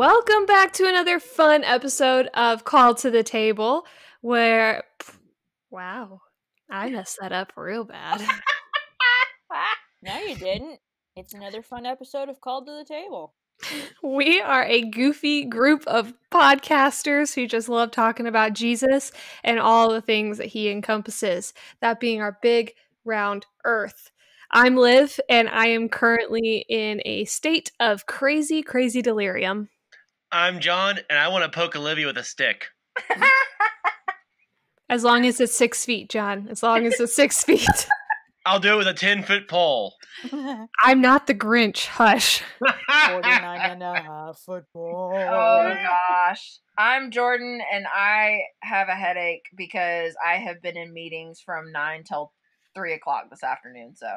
Welcome back to another fun episode of Called to the Table where wow, I messed that up real bad. No, you didn't. It's another fun episode of Called to the Table. We are a goofy group of podcasters who just love talking about Jesus and all the things that he encompasses, that being our big round earth. I'm Liv, and I am currently in a state of crazy, crazy delirium. I'm John, and I want to poke Olivia with a stick. As long as it's six feet, John. As long as it's six feet. I'll do it with a 10 foot pole. I'm not the Grinch. Hush. 49 and a half football. Oh gosh. I'm Jordan and I have a headache because I have been in meetings from nine till three o'clock this afternoon. So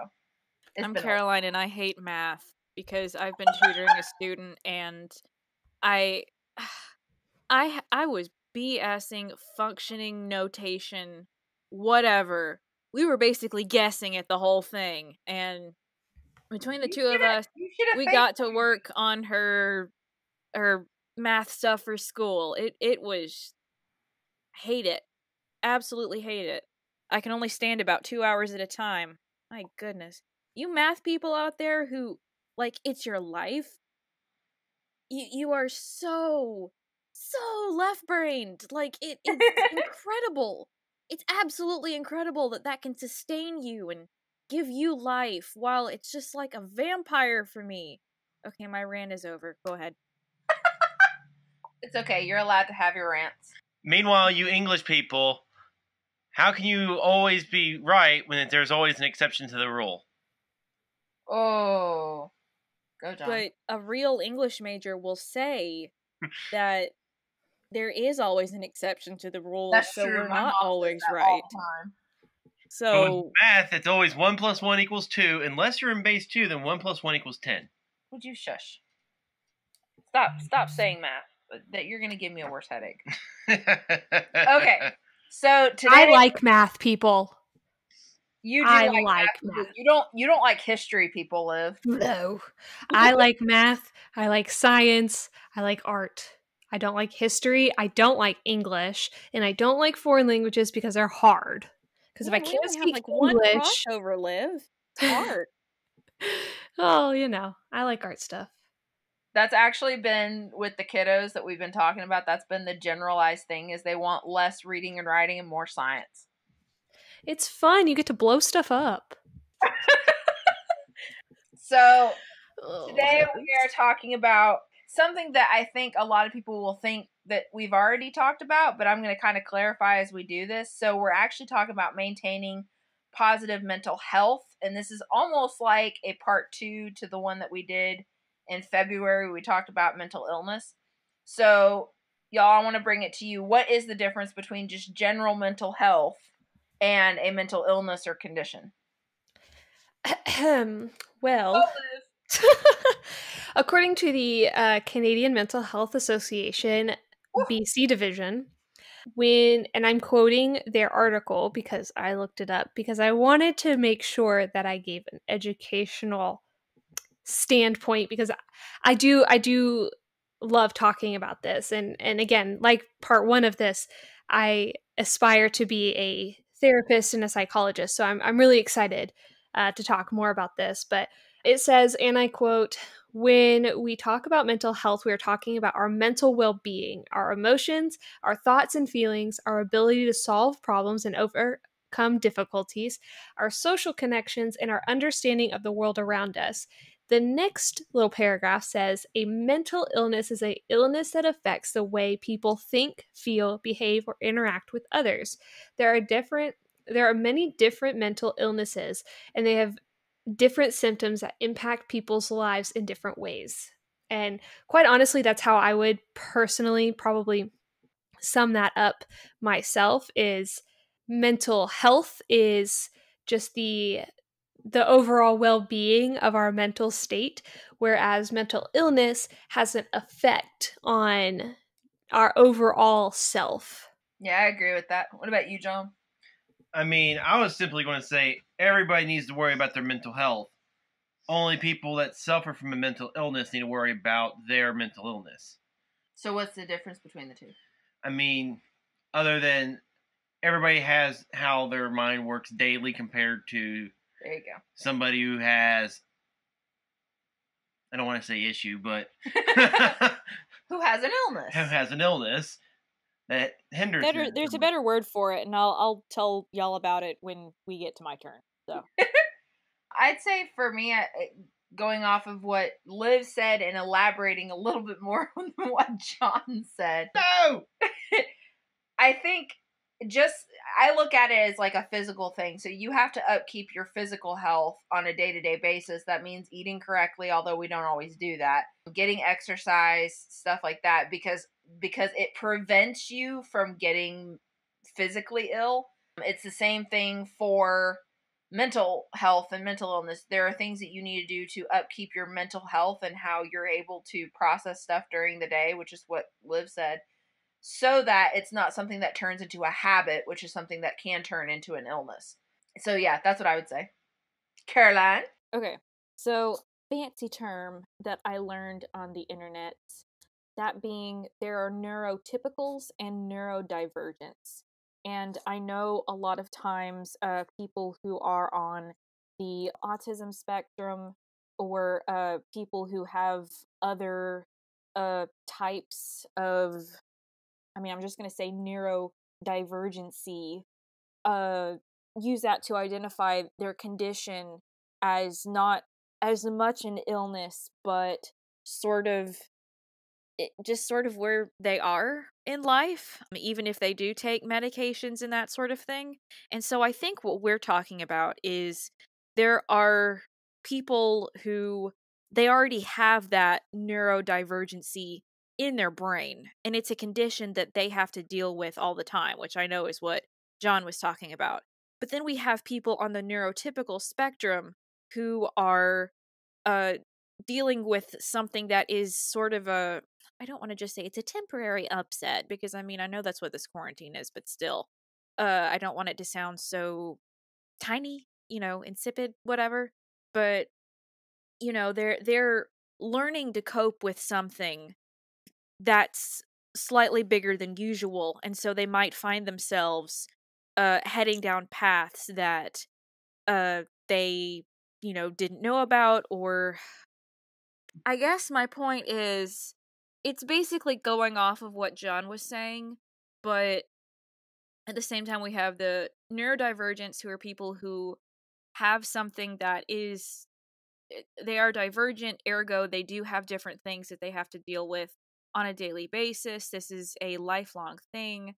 it's I'm been a- Caroline and I hate math because I've been tutoring a student and I I I was BSing functioning notation whatever. We were basically guessing at the whole thing and between the You two of us we got to work on her her math stuff for school. It it was hate it. Absolutely hate it. I can only stand about 2 hours at a time. My goodness. You math people out there who like it's your life. You you are so so left-brained. Like it it's incredible. It's absolutely incredible that that can sustain you and give you life while it's just like a vampire for me. Okay, my rant is over. Go ahead. It's okay. You're allowed to have your rants. Meanwhile, you English people, how can you always be right when there's always an exception to the rule? Oh, go John. But a real English major will say that there is always an exception to the rule, That's so true. we're My not always right. all right. the time. But So with math, it's always 1 plus 1 equals 2. Unless you're in base 2, then 1 plus 1 equals 10. Would you shush? Stop! Stop saying math. That you're gonna give me a worse headache. Okay. So today I like math, people. You do I like, like math, math. You don't. You don't like history. People live. No. I like math. I like science. I like art. I don't like history. I don't like English. And I don't like foreign languages because they're hard. Because if I can't have, speak like one English, crossover live. It's oh, art. oh, you know, I like art stuff. That's actually been with the kiddos that we've been talking about. That's been the generalized thing is they want less reading and writing and more science. It's fun. You get to blow stuff up. So oh, today we are talking about something that I think a lot of people will think that we've already talked about, but I'm going to kind of clarify as we do this. So we're actually talking about maintaining positive mental health, and this is almost like a part two to the one that we did in February. We talked about mental illness. So y'all, I want to bring it to you. What is the difference between just general mental health and a mental illness or condition? well, according to the uh, Canadian Mental Health Association, Woo. BC division, when, and I'm quoting their article because I looked it up because I wanted to make sure that I gave an educational standpoint because I do, I do love talking about this. And, and again, like part one of this, I aspire to be a therapist and a psychologist. So I'm, I'm really excited uh, to talk more about this. But it says, and I quote, when we talk about mental health, we are talking about our mental well being, our emotions, our thoughts and feelings, our ability to solve problems and overcome difficulties, our social connections, and our understanding of the world around us. The next little paragraph says a mental illness is a illness that affects the way people think, feel, behave, or interact with others. There are different there are many different mental illnesses and they have different symptoms that impact people's lives in different ways. And quite honestly, that's how I would personally probably sum that up myself is mental health is just the the overall well-being of our mental state whereas mental illness has an effect on our overall self. Yeah, I agree with that. What about you, John? I mean, I was simply going to say everybody needs to worry about their mental health. Only people that suffer from a mental illness need to worry about their mental illness. So what's the difference between the two? I mean, other than everybody has how their mind works daily compared to There you go. somebody who has I don't want to say issue, but Who has an illness? who has an illness that hinders Better, their- there's a better word for it, and I'll I'll tell y'all about it when we get to my turn. So I'd say for me, I- I- going off of what Liv said and elaborating a little bit more on what John said, No. I think just I look at it as like a physical thing. So you have to upkeep your physical health on a day-to-day basis. That means eating correctly, although we don't always do that. Getting exercise, stuff like that because because it prevents you from getting physically ill. It's the same thing for mental health and mental illness. There are things that you need to do to upkeep your mental health and how you're able to process stuff during the day, which is what Liv said so that it's not something that turns into a habit, which is something that can turn into an illness. So yeah, that's what I would say. Caroline, Okay, so fancy term that I learned on the internet, that being there are neurotypicals and neurodivergents. And I know a lot of times uh, people who are on the autism spectrum or uh, people who have other uh, types of, I mean, I'm just going to say neurodivergency, uh, use that to identify their condition as not as much an illness, but sort of it, just sort of where they are in life, even if they do take medications and that sort of thing. And so I think what we're talking about is there are people who they already have that neurodivergency in their brain, and it's a condition that they have to deal with all the time, which I know is what John was talking about. But then we have people on the neurotypical spectrum who are uh dealing with something that is sort of a I don't want to just say it's a temporary upset because I mean I know that's what this quarantine is, but still, uh, I don't want it to sound so tiny, you know, insipid, whatever. But you know, they're they're learning to cope with something that's slightly bigger than usual, and so they might find themselves uh heading down paths that uh they you know didn't know about or I guess my point is it's basically going off of what John was saying, but at the same time we have the neurodivergents who are people who have something that is eh, they are divergent ergo they do have different things that they have to deal with on a daily basis this is a lifelong thing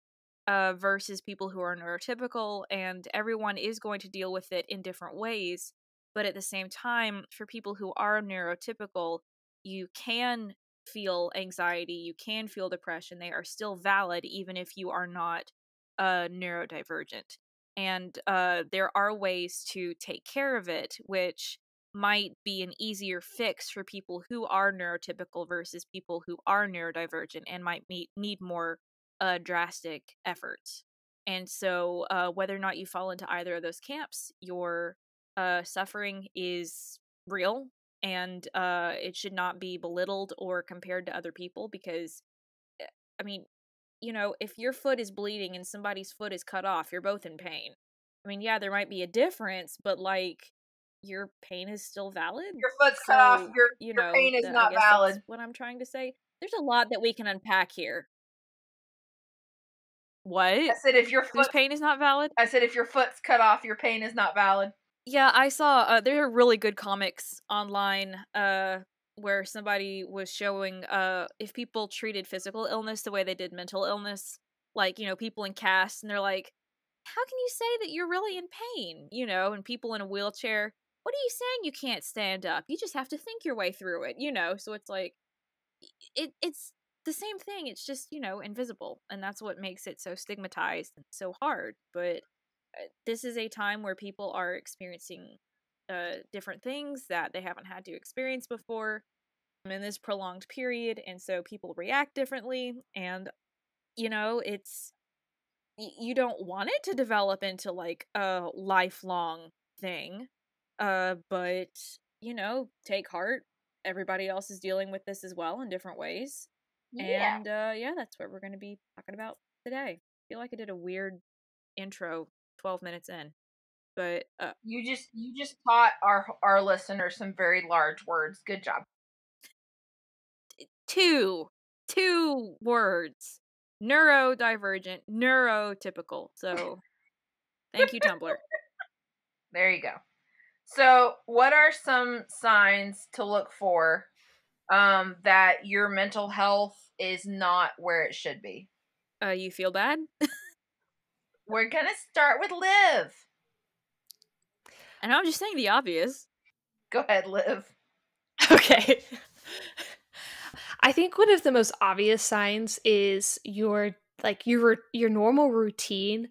uh, versus people who are neurotypical and everyone is going to deal with it in different ways but at the same time for people who are neurotypical you can feel anxiety, you can feel depression. They are still valid even if you are not uh, neurodivergent. And uh, there are ways to take care of it, which might be an easier fix for people who are neurotypical versus people who are neurodivergent and might meet, need more uh, drastic efforts. And so, uh, whether or not you fall into either of those camps, your uh, suffering is real and uh, it should not be belittled or compared to other people because, eh, I mean, you know, if your foot is bleeding and somebody's foot is cut off, you're both in pain. I mean, yeah, there might be a difference, but like your pain is still valid. your foot's cut off. Your you your know, pain is th- I not guess that's valid. What I'm trying to say. There's a lot that we can unpack here. What? I said if your Whose pain is not valid? I said if your foot's cut off, your pain is not valid. Yeah, I saw uh, there are really good comics online uh where somebody was showing uh if people treated physical illness the way they did mental illness, like, you know, people in casts and they're like, "How can you say that you're really in pain?" you know, and people in a wheelchair, "What are you saying you can't stand up? You just have to think your way through it." You know, so it's like it it's the same thing, it's just, you know, invisible, and that's what makes it so stigmatized and so hard, but uh, this is a time where people are experiencing uh, different things that they haven't had to experience before in this prolonged period and so people react differently and you know it's you don't want it to develop into like a lifelong thing uh but you know take heart everybody else is dealing with this as well in different ways Yeah. And uh, yeah, that's what we're going to be talking about today. I feel like I did a weird intro 12 minutes in. But uh, You just you just taught our our listeners some very large words. Good job. two, two words neurodivergent, neurotypical. So thank you, Tumblr. There you go. So, what are some signs to look for um, that your mental health is not where it should be? Uh, you feel bad? We're gonna start with Liv. And I'm just saying the obvious. Go ahead, Liv. Okay. I think one of the most obvious signs is your like your your normal routine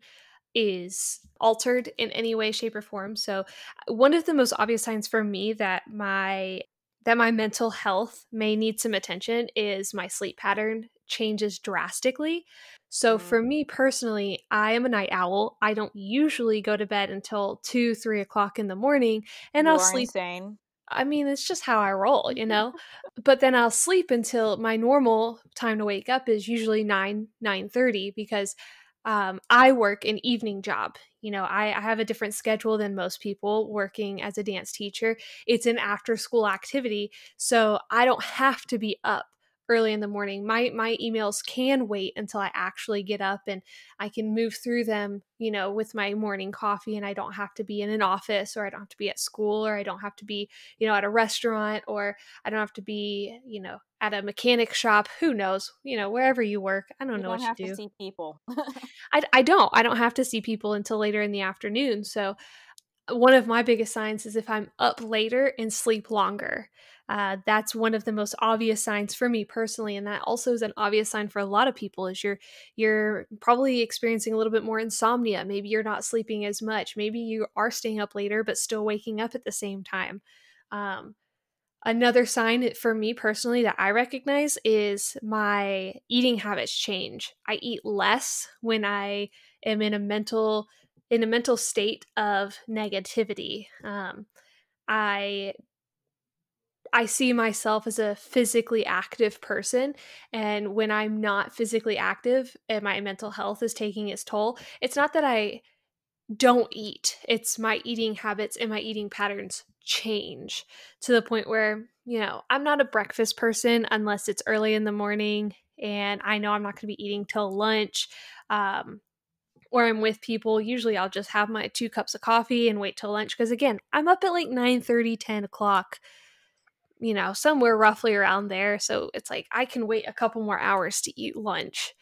is altered in any way shape or form. So one of the most obvious signs for me that my that my mental health may need some attention is my sleep pattern changes drastically. So Mm. for me personally, I am a night owl. I don't usually go to bed until two, three o'clock in the morning, and You I'll sleep insane. I mean, it's just how I roll, you know. but then I'll sleep until my normal time to wake up is usually nine nine thirty because um, I work an evening job. You know, I, I have a different schedule than most people working as a dance teacher. It's an after school activity, so I don't have to be up early in the morning. My my emails can wait until I actually get up and I can move through them, you know, with my morning coffee and I don't have to be in an office or I don't have to be at school or I don't have to be, you know, at a restaurant or I don't have to be, you know, at a mechanic shop. Who knows? You know, wherever you work. I don't You know don't what have you do. see people. I, I don't. I don't have to see people until later in the afternoon. So, one of my biggest signs is if I'm up later and sleep longer. Uh, that's one of the most obvious signs for me personally, and that also is an obvious sign for a lot of people. Is you're you're probably experiencing a little bit more insomnia. Maybe you're not sleeping as much. Maybe you are staying up later but still waking up at the same time. Um, Another sign for me personally that I recognize is my eating habits change. I eat less when I am in a mental in a mental state of negativity. Um, I I see myself as a physically active person, and when I'm not physically active and my mental health is taking its toll, it's not that I don't eat. It's my eating habits and my eating patterns change to the point where, you know, I'm not a breakfast person unless it's early in the morning and I know I'm not going to be eating till lunch. Um, or I'm with people, usually I'll just have my two cups of coffee and wait till lunch. Because again, I'm up at like 9 30, 10 o'clock, you know, somewhere roughly around there. So it's like I can wait a couple more hours to eat lunch.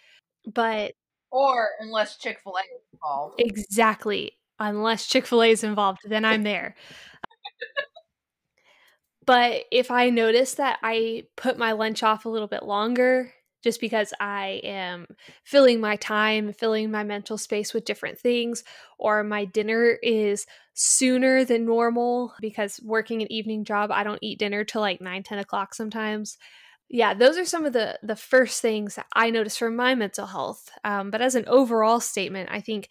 But Or unless Chick Fil A is involved. Exactly. Unless Chick fil A is involved, then I'm there. but if I notice that I put my lunch off a little bit longer, just because I am filling my time, filling my mental space with different things, or my dinner is sooner than normal because working an evening job, I don't eat dinner till like 9, 10 o'clock sometimes. Yeah those are some of the the first things that i notice for my mental health um, but as an overall statement i think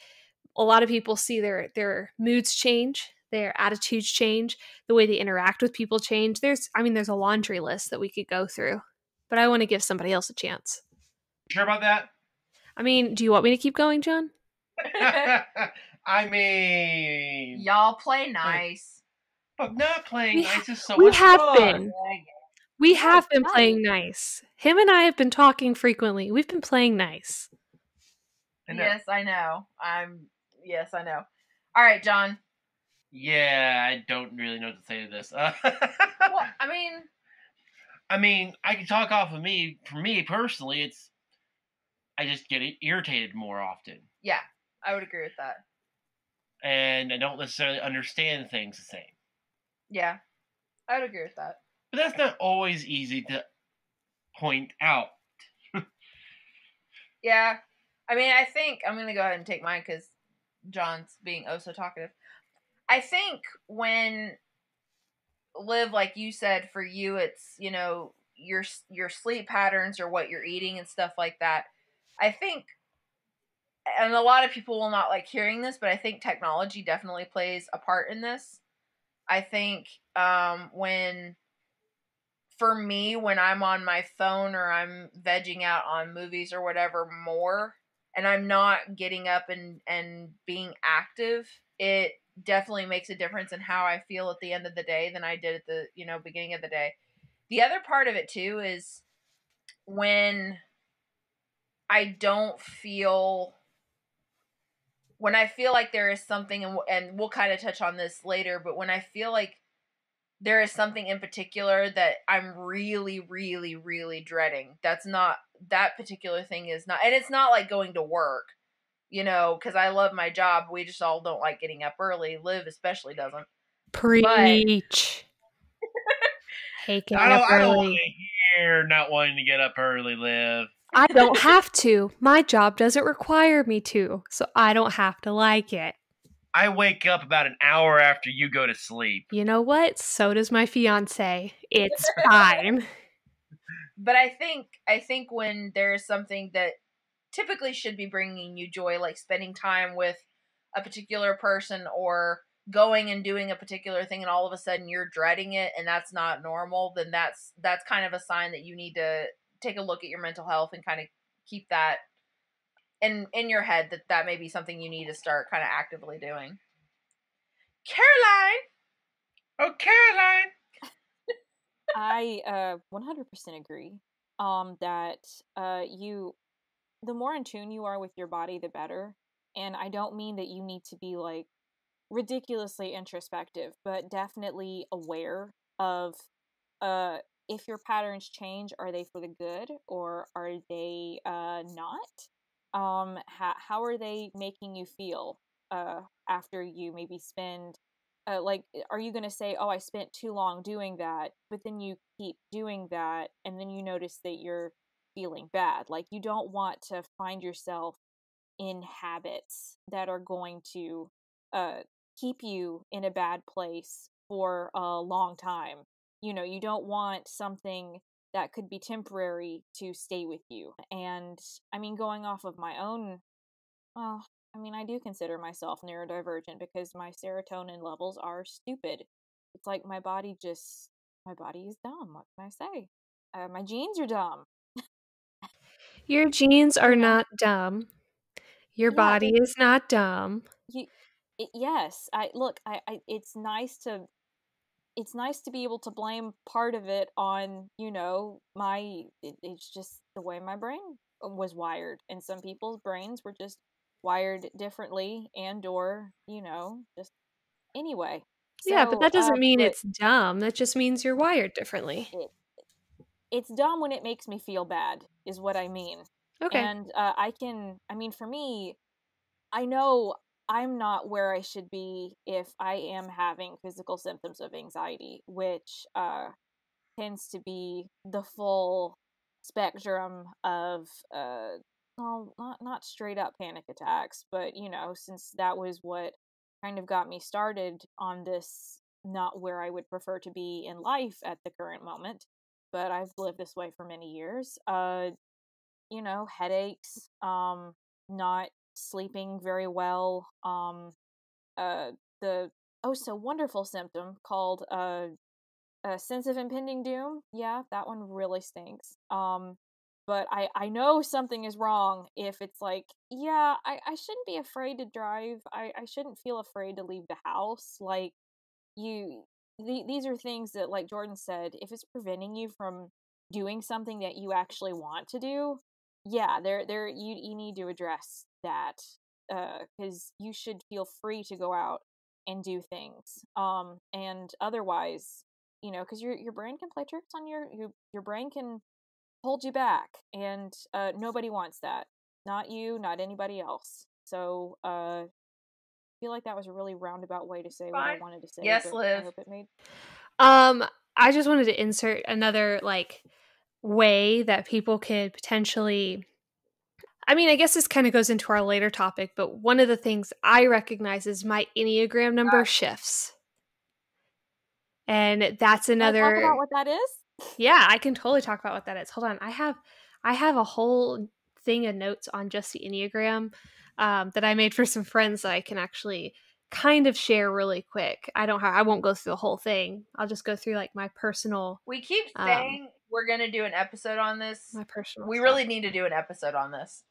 a lot of people see their their moods change their attitudes change the way they interact with people change. There's i mean there's a laundry list that we could go through but i want to give somebody else a chance You Sure about that? i mean do you want me to keep going john I mean, Y'all play nice. but not playing We nice is so we much have fun. been we have been nice. playing nice him and i have been talking frequently we've been playing nice I. Yes, I know. I'm. Yes, I know. All right, John. Yeah, I don't really know what to say to this. Uh, Well, I mean, I mean, I can talk off of me. For me personally, it's I just get irritated more often, yeah, I would agree with that. and I don't necessarily understand things the same. Yeah, I would agree with that. But that's not always easy to point out. Yeah, I mean, I think I'm gonna go ahead and take mine because John's being oh so talkative. I think when Liv like you said for you, it's you know your your sleep patterns or what you're eating and stuff like that. I think, and a lot of people will not like hearing this, but I think technology definitely plays a part in this. I think um, when for me when I'm on my phone or I'm vegging out on movies or whatever more and I'm not getting up and and being active, it definitely makes a difference in how I feel at the end of the day than I did at the, you know, beginning of the day. The other part of it too is when I don't feel when I feel like there is something and and we'll kind of touch on this later, but when I feel like there is something in particular that I'm really, really, really dreading. That's not that particular thing is not, and it's not like going to work, you know, because I love my job. We just all don't like getting up early. Liv especially doesn't. Preach. Hate getting I don't, I don't want early. to hear not wanting to get up early, Liv. I don't have to. My job doesn't require me to, so I don't have to like it. I wake up about an hour after you go to sleep. You know what? So does my fiance. It's fine. But I think I think when there is something that typically should be bringing you joy, like spending time with a particular person or going and doing a particular thing and all of a sudden you're dreading it and that's not normal then that's that's kind of a sign that you need to take a look at your mental health and kind of keep that in in your head that that may be something you need to start kind of actively doing caroline Oh, Caroline. I uh 100% agree um that uh you the more in tune you are with your body the better and I don't mean that you need to be like ridiculously introspective but definitely aware of uh if your patterns change are they for the good or are they uh not? Um how how are they making you feel uh after you maybe spend uh, like are you going to say oh i spent too long doing that but then you keep doing that and then you notice that you're feeling bad like you don't want to find yourself in habits that are going to uh keep you in a bad place for a long time you know you don't want something that could be temporary to stay with you and i mean going off of my own well I mean, I do consider myself neurodivergent because my serotonin levels are stupid. It's like my body just, my body is dumb. What can I say? Uh, my genes are dumb. Your genes are not dumb. Your Yeah, body is not dumb. You, it, yes, I look. I, I, it's nice to, it's nice to be able to blame part of it on, you know, my. It, it's just the way my brain was wired, and some people's brains were just wired differently, and or you know, just anyway. yeah, but that doesn't uh, mean but- it's dumb. That just means you're wired differently. It's dumb when it makes me feel bad is what i mean Okay. and uh, i can i mean for me i know i'm not where i should be if i am having physical symptoms of anxiety which uh tends to be the full spectrum of uh well not not straight up panic attacks but you know since that was what kind of got me started on this not where i would prefer to be in life at the current moment but I've lived this way for many years. Uh, you know, headaches, um, not sleeping very well, um, uh, the oh so wonderful symptom called uh, a sense of impending doom. Yeah, that one really stinks. Um, but I I know something is wrong if it's like yeah I I shouldn't be afraid to drive. I I shouldn't feel afraid to leave the house. Like you the, these are things that like jordan said if it's preventing you from doing something that you actually want to do yeah there there you you need to address that because you should feel free to go out and do things um and otherwise you know because your your brain can play tricks on your your, your brain can hold you back and uh nobody wants that not you not anybody else so uh feel like that was a really roundabout way to say what I wanted to say. Yes, but Liv. I hope it made Um, I just wanted to insert another like way that people could potentially I mean, I guess this kind of goes into our later topic, but one of the things I recognize is my Enneagram number shifts. And that's Can I another talk about what that is? Yeah, I can totally talk about what that is. Hold on. I have I have a whole thing of notes on just the Enneagram um, that I made for some friends that I can actually kind of share really quick. I don't have I won't go through the whole thing. I'll just go through like my personal We keep Um, saying we're gonna do an episode on this. my personal We stuff. really need to do an episode on this.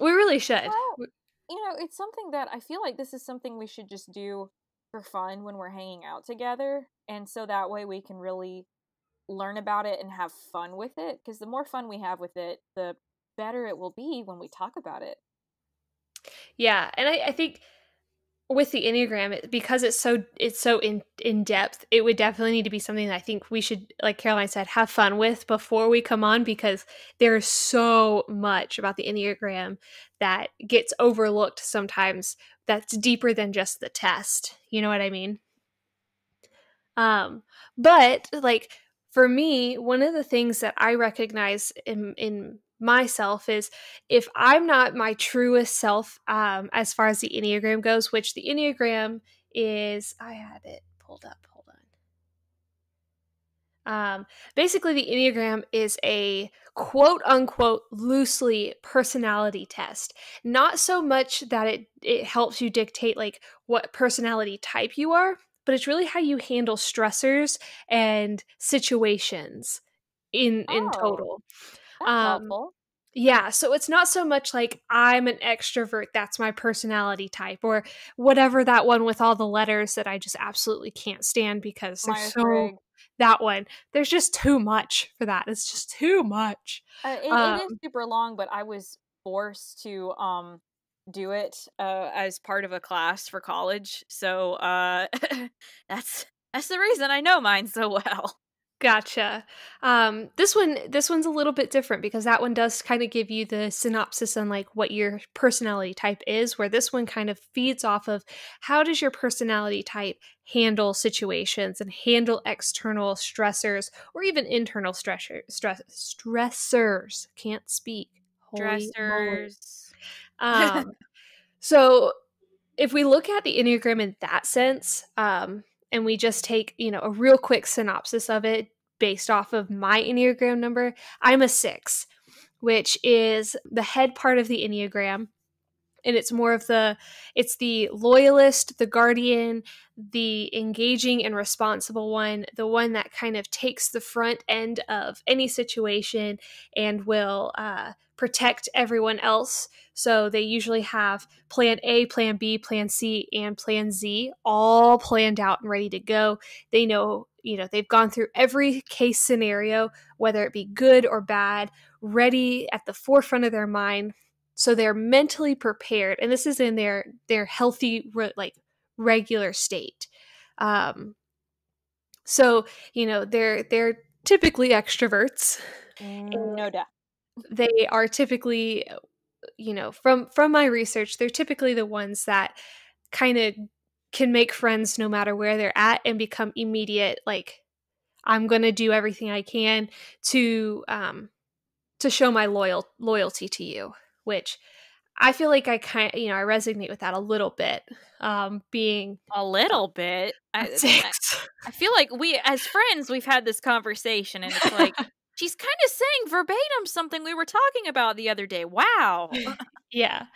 we really should. Well, you know, it's something that I feel like this is something we should just do for fun when we're hanging out together. And so that way we can really learn about it and have fun with it. Because the more fun we have with it, the better it will be when we talk about it. Yeah, and I, I think with the enneagram, it, because it's so it's so in in depth, it would definitely need to be something that I think we should, like Caroline said, have fun with before we come on because there's so much about the enneagram that gets overlooked sometimes. That's deeper than just the test. You know what I mean? Um, but like for me, one of the things that I recognize in in myself is if I'm not my truest self, um, as far as the Enneagram goes, which the Enneagram is, I had it pulled up. Hold on. Um, basically, the Enneagram is a quote unquote loosely personality test. Not so much that it it helps you dictate like what personality type you are, but it's really how you handle stressors and situations in in Oh. total. That's Um, helpful. Yeah, so it's not so much like I'm an extrovert, that's my personality type, or whatever that one with all the letters that I just absolutely can't stand because they're Myers so that one. There's just too much for that. It's just too much. Uh, it, it um, is super long, but I was forced to um do it uh as part of a class for college. So uh that's that's the reason I know mine so well. Gotcha. Um, this one, this one's a little bit different because that one does kind of give you the synopsis on like what your personality type is. Where this one kind of feeds off of how does your personality type handle situations and handle external stressors or even internal stressor, stress stressors. Can't speak. Holy moly. Um, so if we look at the Enneagram in that sense, um, and we just take, you know, a real quick synopsis of it based off of my Enneagram number, I'm a six, which is the head part of the Enneagram. And it's more of the, it's the loyalist, the guardian, the engaging and responsible one, the one that kind of takes the front end of any situation and will uh, protect everyone else. So they usually have plan A, plan B, plan C, and plan Z all planned out and ready to go. They know, you know, they've gone through every case scenario, whether it be good or bad, ready at the forefront of their mind. So they're mentally prepared, and this is in their their healthy, like regular state. Um, so you know they're they're typically extroverts No doubt. They are typically you know from from my research they're typically the ones that kind of can make friends no matter where they're at and become immediate like i'm going to do everything i can to um to show my loyal loyalty to you which i feel like i kind you know i resonate with that a little bit um being A little bit. I, I, I feel like we, as friends, we've had this conversation, and it's like she's kind of saying verbatim something we were talking about the other day. Wow. yeah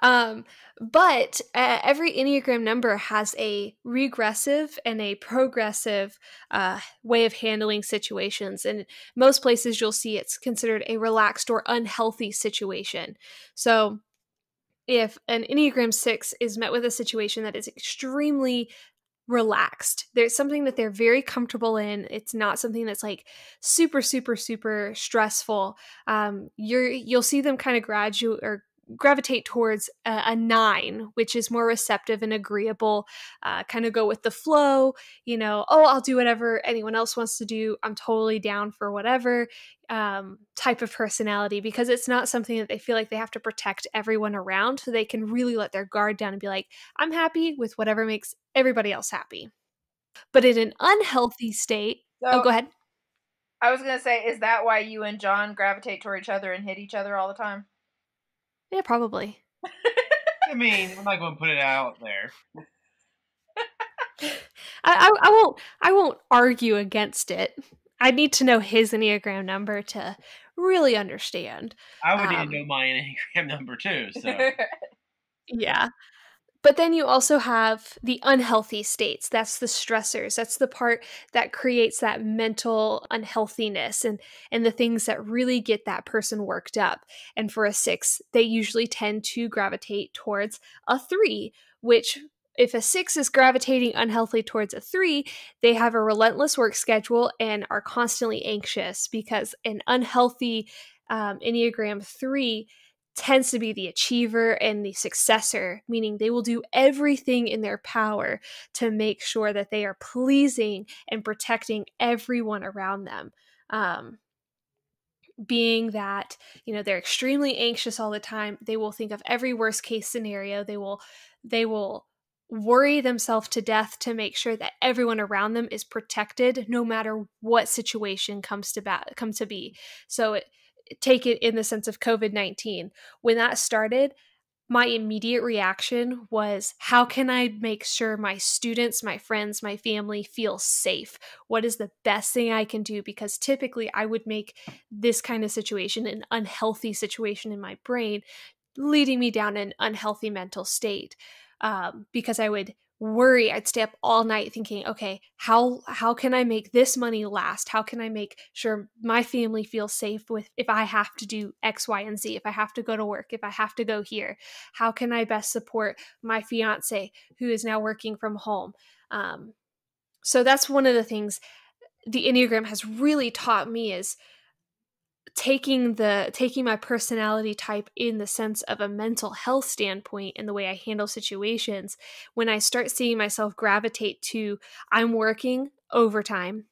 um but uh, every enneagram number has a regressive and a progressive uh, way of handling situations and most places you'll see it's considered a relaxed or unhealthy situation so if an enneagram 6 is met with a situation that is extremely relaxed. There's something that they're very comfortable in. It's not something that's like super super super stressful. Um you're you'll see them kind of graduate or gravitate towards a, a nine which is more receptive and agreeable uh, kind of go with the flow you know oh i'll do whatever anyone else wants to do. I'm totally down for whatever um, type of personality because it's not something that they feel like they have to protect everyone around so they can really let their guard down and be like i'm happy with whatever makes everybody else happy. But in an unhealthy state So, oh go ahead. I was gonna say, is that why you and John gravitate toward each other and hit each other all the time? Yeah probably I mean, I'm not going to put it out there. I, I, I won't I won't argue against it. I need to know his enneagram number to really understand. I would Um, need to know my enneagram number too. So Yeah. But then you also have the unhealthy states. That's the stressors. That's the part that creates that mental unhealthiness and and the things that really get that person worked up. And for a 6, they usually tend to gravitate towards a 3, which if a 6 is gravitating unhealthily towards a 3, they have a relentless work schedule and are constantly anxious because an unhealthy um, Enneagram 3 tends to be the achiever and the successor, meaning they will do everything in their power to make sure that they are pleasing and protecting everyone around them. Um, being that you know they're extremely anxious all the time they will think of every worst case scenario they will they will worry themselves to death to make sure that everyone around them is protected no matter what situation comes to bat come to be so it, take it in the sense of COVID 19. When that started, my immediate reaction was how can I make sure my students, my friends, my family feel safe? What is the best thing I can do? Because typically I would make this kind of situation an unhealthy situation in my brain, leading me down an unhealthy mental state. Um, because I would worry i'd stay up all night thinking okay how how can i make this money last? How can i make sure my family feels safe with if i have to do x y and z if i have to go to work if i have to go here? How can i best support my fiance who is now working from home? Um, so that's one of the things the enneagram has really taught me is taking the taking my personality type in the sense of a mental health standpoint and the way I handle situations when I start seeing myself gravitate to I'm working overtime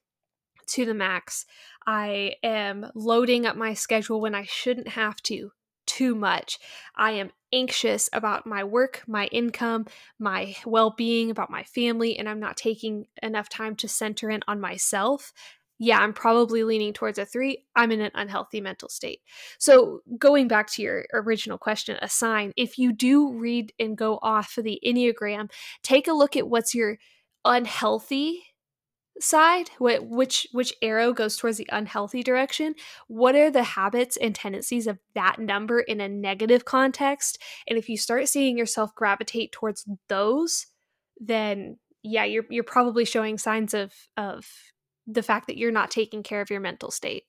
to the max. I am loading up my schedule when I shouldn't have to too much. I am anxious about my work my income my well-being about my family and I'm not taking enough time to center in on myself yeah, I'm probably leaning towards a three. I'm in an unhealthy mental state. So, going back to your original question, a sign, if you do read and go off of the Enneagram, take a look at what's your unhealthy side what which which arrow goes towards the unhealthy direction what are the habits and tendencies of that number in a negative context and if you start seeing yourself gravitate towards those then yeah you're you're probably showing signs of of the fact that you're not taking care of your mental state.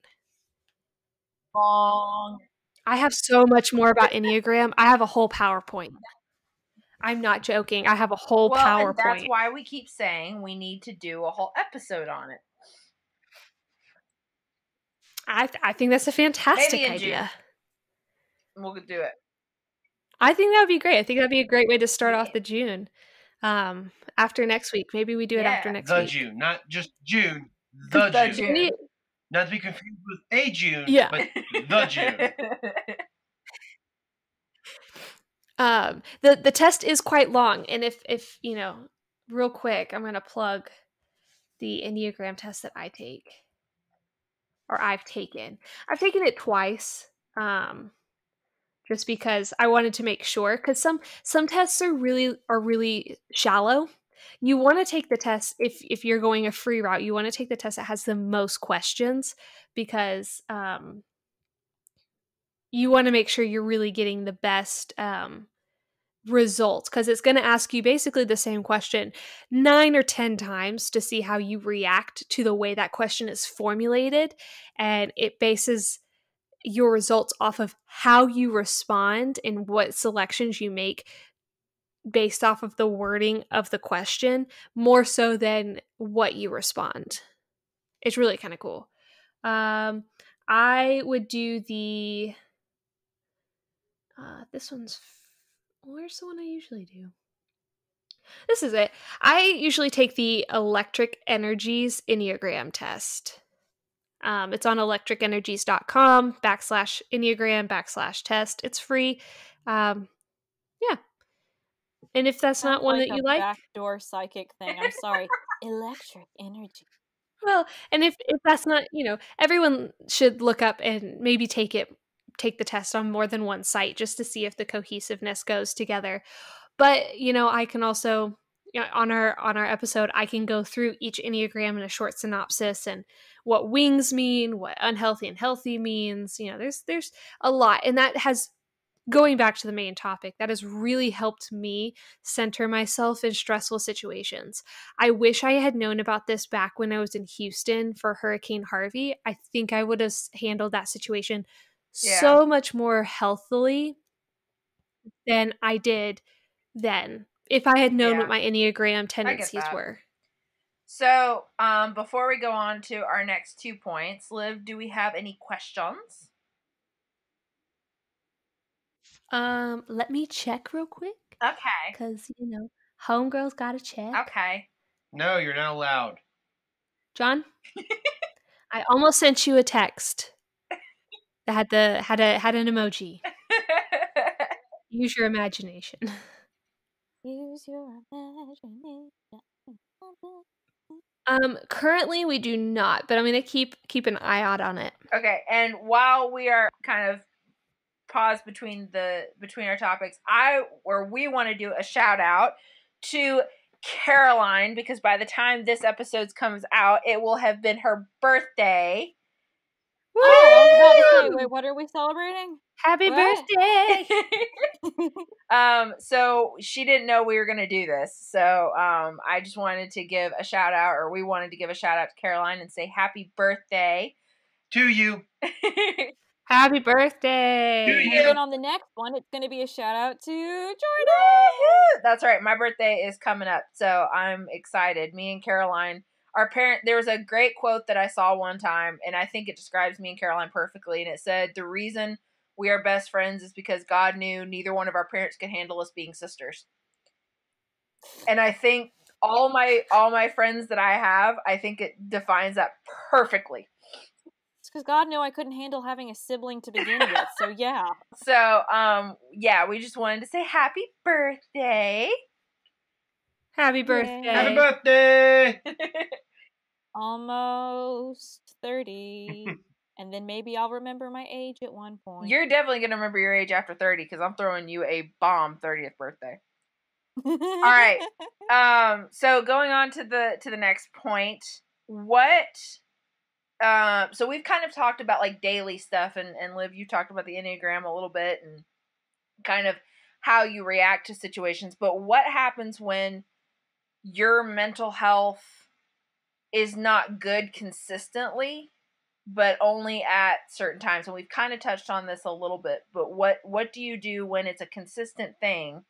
Wrong. I have so much more about Enneagram. I have a whole PowerPoint. I'm not joking. I have a whole well, PowerPoint. that's why we keep saying we need to do a whole episode on it. I th- I think that's a fantastic idea. June. We'll do it. I think that would be great. I think that'd be a great way to start yeah. off the June. Um, after next week, maybe we do it yeah. after next the week. The June, not just June, the, the June. June. Not to be confused with a June, yeah. but the June. Um, the the test is quite long, and if if you know, real quick, I'm gonna plug the Enneagram test that I take, or I've taken. I've taken it twice, um, just because I wanted to make sure. Because some some tests are really are really shallow, you want to take the test if if you're going a free route you want to take the test that has the most questions because um, you want to make sure you're really getting the best um, results because it's going to ask you basically the same question nine or ten times to see how you react to the way that question is formulated and it bases your results off of how you respond and what selections you make based off of the wording of the question more so than what you respond. It's really kind of cool. Um, I would do the. Uh, this one's. Where's the one I usually do? This is it. I usually take the Eclectic Energies Enneagram test. Um, it's on eclecticenergies.com backslash Enneagram backslash test. It's free. Um, yeah, and if that's not one like that you like, backdoor psychic thing. I'm sorry, electric energy. Well, and if if that's not, you know, everyone should look up and maybe take it take the test on more than one site just to see if the cohesiveness goes together. But, you know, I can also you know, on our on our episode I can go through each enneagram in a short synopsis and what wings mean, what unhealthy and healthy means. You know, there's there's a lot and that has going back to the main topic, that has really helped me center myself in stressful situations. I wish I had known about this back when I was in Houston for Hurricane Harvey. I think I would have handled that situation Yeah. so much more healthily than I did then. If I had known Yeah. what my Enneagram tendencies were. So, um, before we go on to our next two points, Liv, do we have any questions? Um, let me check real quick. Okay. Because, you know, homegirls gotta check. Okay. No, you're not allowed. John, I almost sent you a text that had the had a had an emoji. Use your imagination. Use your imagination. Um, currently we do not, but I'm gonna keep keep an eye out on it. okay, and while we are kind of pause between the between our topics, I or we want to do a shout out to Caroline because by the time this episode comes out, it will have been her birthday. Oh, I was about to say, Woo! wait, what are we celebrating? Happy What? birthday! um so she didn't know we were going to do this so um i just wanted to give a shout out or we wanted to give a shout out to caroline and say happy birthday To you. Happy birthday! Do And on the next one, it's going to be a shout out to Jordan. Woohoo! that's right my birthday is coming up so i'm excited me and caroline our parent there was a great quote that i saw one time and i think it describes me and caroline perfectly and it said the reason we are best friends is because god knew neither one of our parents could handle us being sisters and i think all my all my friends that i have i think it defines that perfectly It's because God knew I couldn't handle having a sibling to begin with. So yeah. so um yeah we just wanted to say happy birthday Happy birthday! Happy birthday! Almost 30. and then maybe I'll remember my age at one point. you're definitely gonna remember your age after 30 because i'm throwing you a bomb 30th birthday All right. um so going on to the to the next point what um so we've kind of talked about like daily stuff and and liv you talked about the enneagram a little bit and kind of how you react to situations but what happens when your mental health is not good consistently but only at certain times? And we've kind of touched on this a little bit but what what do you do when it's a consistent thing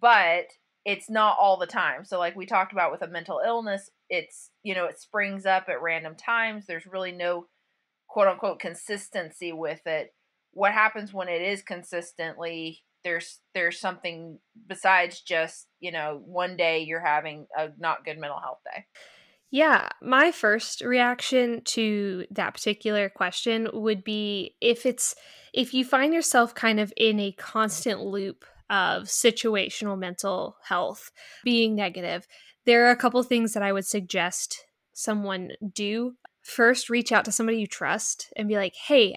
but it's not all the time. So like we talked about with a mental illness, it's you know, it springs up at random times. There's really no quote unquote consistency with it. What happens when it is consistently there's there's something besides just, you know, one day you're having a not good mental health day. Yeah, my first reaction to that particular question would be if it's if you find yourself kind of in a constant loop of situational mental health being negative, there are a couple things that I would suggest someone do. First, reach out to somebody you trust and be like, "Hey,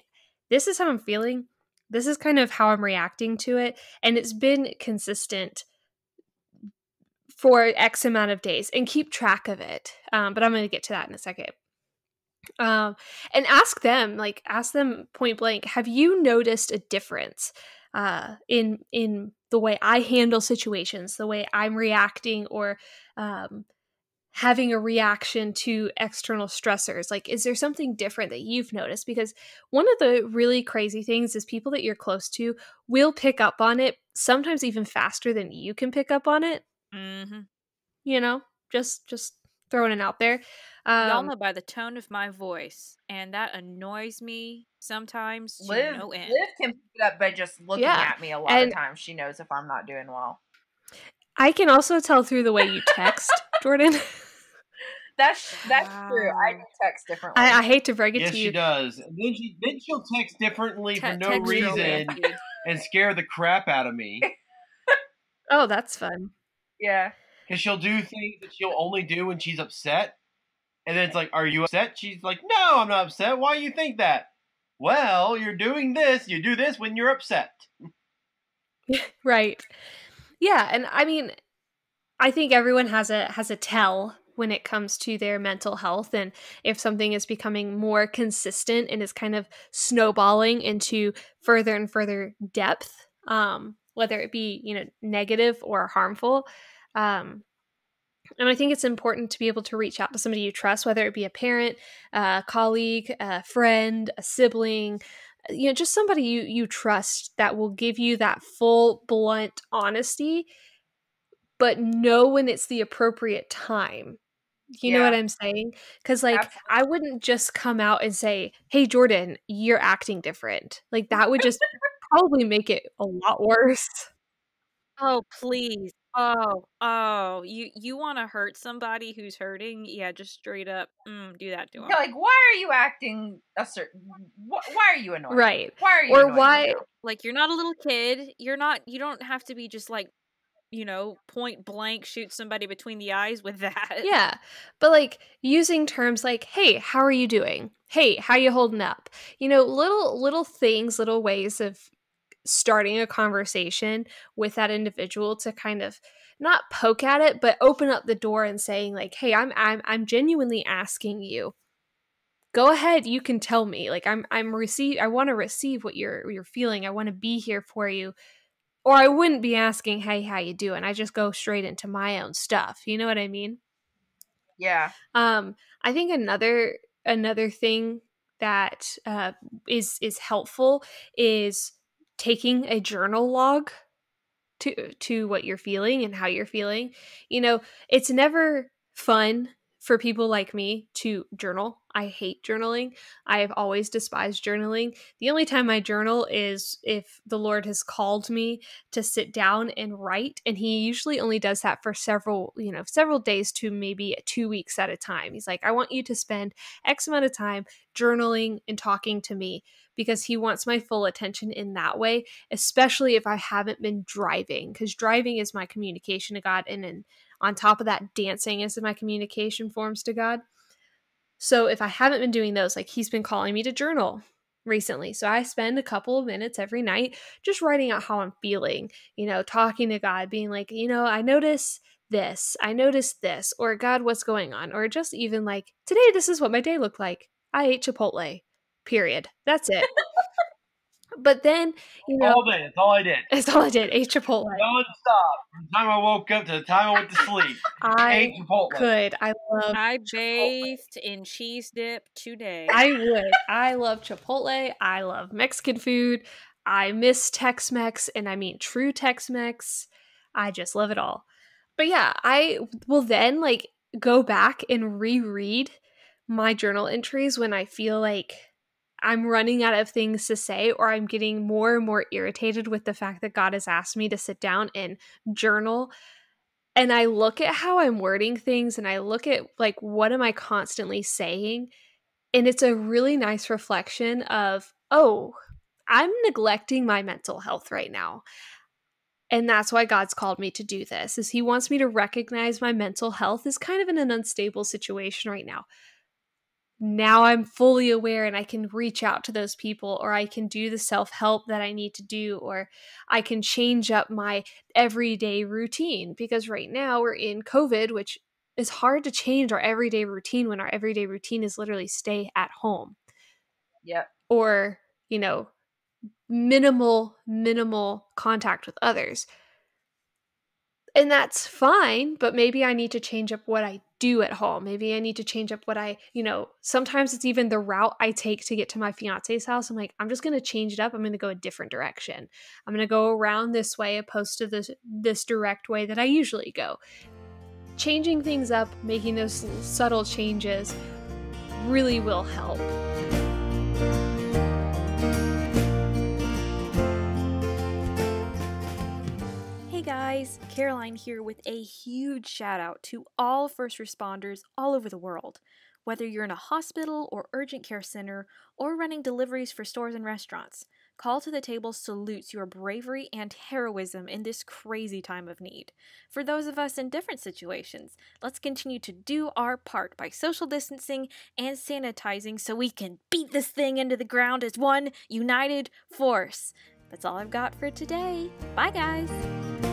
this is how I'm feeling. This is kind of how I'm reacting to it, and it's been consistent for X amount of days and keep track of it. Um, but I'm going to get to that in a second. Um, and ask them, like, ask them point blank, have you noticed a difference uh, in in the way I handle situations, the way I'm reacting, or um, having a reaction to external stressors? Like, is there something different that you've noticed? Because one of the really crazy things is people that you're close to will pick up on it, sometimes even faster than you can pick up on it Mm-hmm. you know just just throwing it out there Y'all um know by the tone of my voice, and that annoys me sometimes to Liv, no end. Liv can pick it up by just looking Yeah, at me a lot and- of times. She knows if I'm not doing well. i can also tell through the way you text jordan That's that's true. I do text differently. I, I hate to break it Yes, to you. she does. And then she then she'll text differently for no reason and scare the crap out of me. oh that's fun yeah. Because she'll do things that she'll only do when she's upset. And then it's like, Are you upset? She's like, No, I'm not upset. Why do you think that? Well, you're doing this. You do this when you're upset. right yeah and i mean i think everyone has a has a tell when it comes to their mental health and if something is becoming more consistent and is kind of snowballing into further and further depth um, whether it be you know negative or harmful. Um, and I think it's important to be able to reach out to somebody you trust, whether it be a parent, a colleague, a friend, a sibling, you know, just somebody you you trust that will give you that full, blunt honesty, but know when it's the appropriate time. You know what I'm saying? Because like Absolutely. I wouldn't just come out and say, "Hey, Jordan, you're acting different." Like that would just probably make it a lot worse. Oh, please. Oh, oh, you you want to hurt somebody who's hurting? Yeah, just straight up mm, do that to them. You're like, why are you acting a certain? Wh- why are you annoying? me? Right. Why are you? Or why- now?" Like you're not a little kid. You're not. You don't have to be just like, you know, point blank shoot somebody between the eyes with that. Yeah. But like using terms like, "Hey, how are you doing? Hey, how you holding up?" You know, little little things, little ways of starting a conversation with that individual to kind of not poke at it, but open up the door and saying like, "Hey, I'm I'm I'm genuinely asking you. Go ahead, you can tell me. Like I'm I'm receive I want to receive what you're you're feeling. I want to be here for you." Or I wouldn't be asking, "Hey, how you doing?" I just go straight into my own stuff. You know what I mean? Yeah. Um, I think another another thing that uh, is is helpful is taking a journal log to to what you're feeling and how you're feeling. You know, it's never fun for people like me to journal. I hate journaling. I have always despised journaling. The only time I journal is if the Lord has called me to sit down and write, and He usually only does that for several, you know, several days to maybe two weeks at a time. He's like, I want you to spend X amount of time journaling and talking to me because He wants my full attention in that way, especially if I haven't been driving, because driving is my communication to God, and then on top of that, dancing is my communication forms to God. So if I haven't been doing those, like he's been calling me to journal recently. So I spend a couple of minutes every night just writing out how I'm feeling, you know, talking to God, being like, you know, I notice this, I notice this, or God, what's going on? Or just even like, today, this is what my day looked like. I ate Chipotle, period. That's it. but then, you know, all day. That's all I did. that's all I did, ate Chipotle. Non-stop. From the time I woke up to the time I went to sleep. I ate Chipotle. could. I love I bathed in cheese dip today. I would. I love Chipotle. I love Mexican food. I miss Tex Mex, and I mean true Tex Mex. I just love it all. But yeah, I will then like go back and reread my journal entries when I feel like I'm running out of things to say or I'm getting more and more irritated with the fact that God has asked me to sit down and journal. And I look at how I'm wording things and I look at like what am I constantly saying? And it's a really nice reflection of oh i'm neglecting my mental health right now. And that's why god's called me to do this is he wants me to recognize my mental health is kind of in an unstable situation right now now i'm fully aware and i can reach out to those people or i can do the self-help that i need to do or i can change up my everyday routine because right now we're in covid which is hard to change our everyday routine when our everyday routine is literally stay at home Yep. or you know minimal minimal contact with others and that's fine but maybe i need to change up what i do at home. Maybe i need to change up what i you know sometimes it's even the route i take to get to my fiance's house. I'm like i'm just going to change it up. I'm going to go a different direction. I'm going to go around this way opposed to this this direct way that i usually go. Changing things up making those subtle changes really will help guys, Caroline here with a huge shout out to all first responders all over the world. Whether you're in a hospital or urgent care center or running deliveries for stores and restaurants, Called to the Table salutes your bravery and heroism in this crazy time of need. For those of us in different situations, let's continue to do our part by social distancing and sanitizing so we can beat this thing into the ground as one united force. That's all I've got for today. Bye, guys.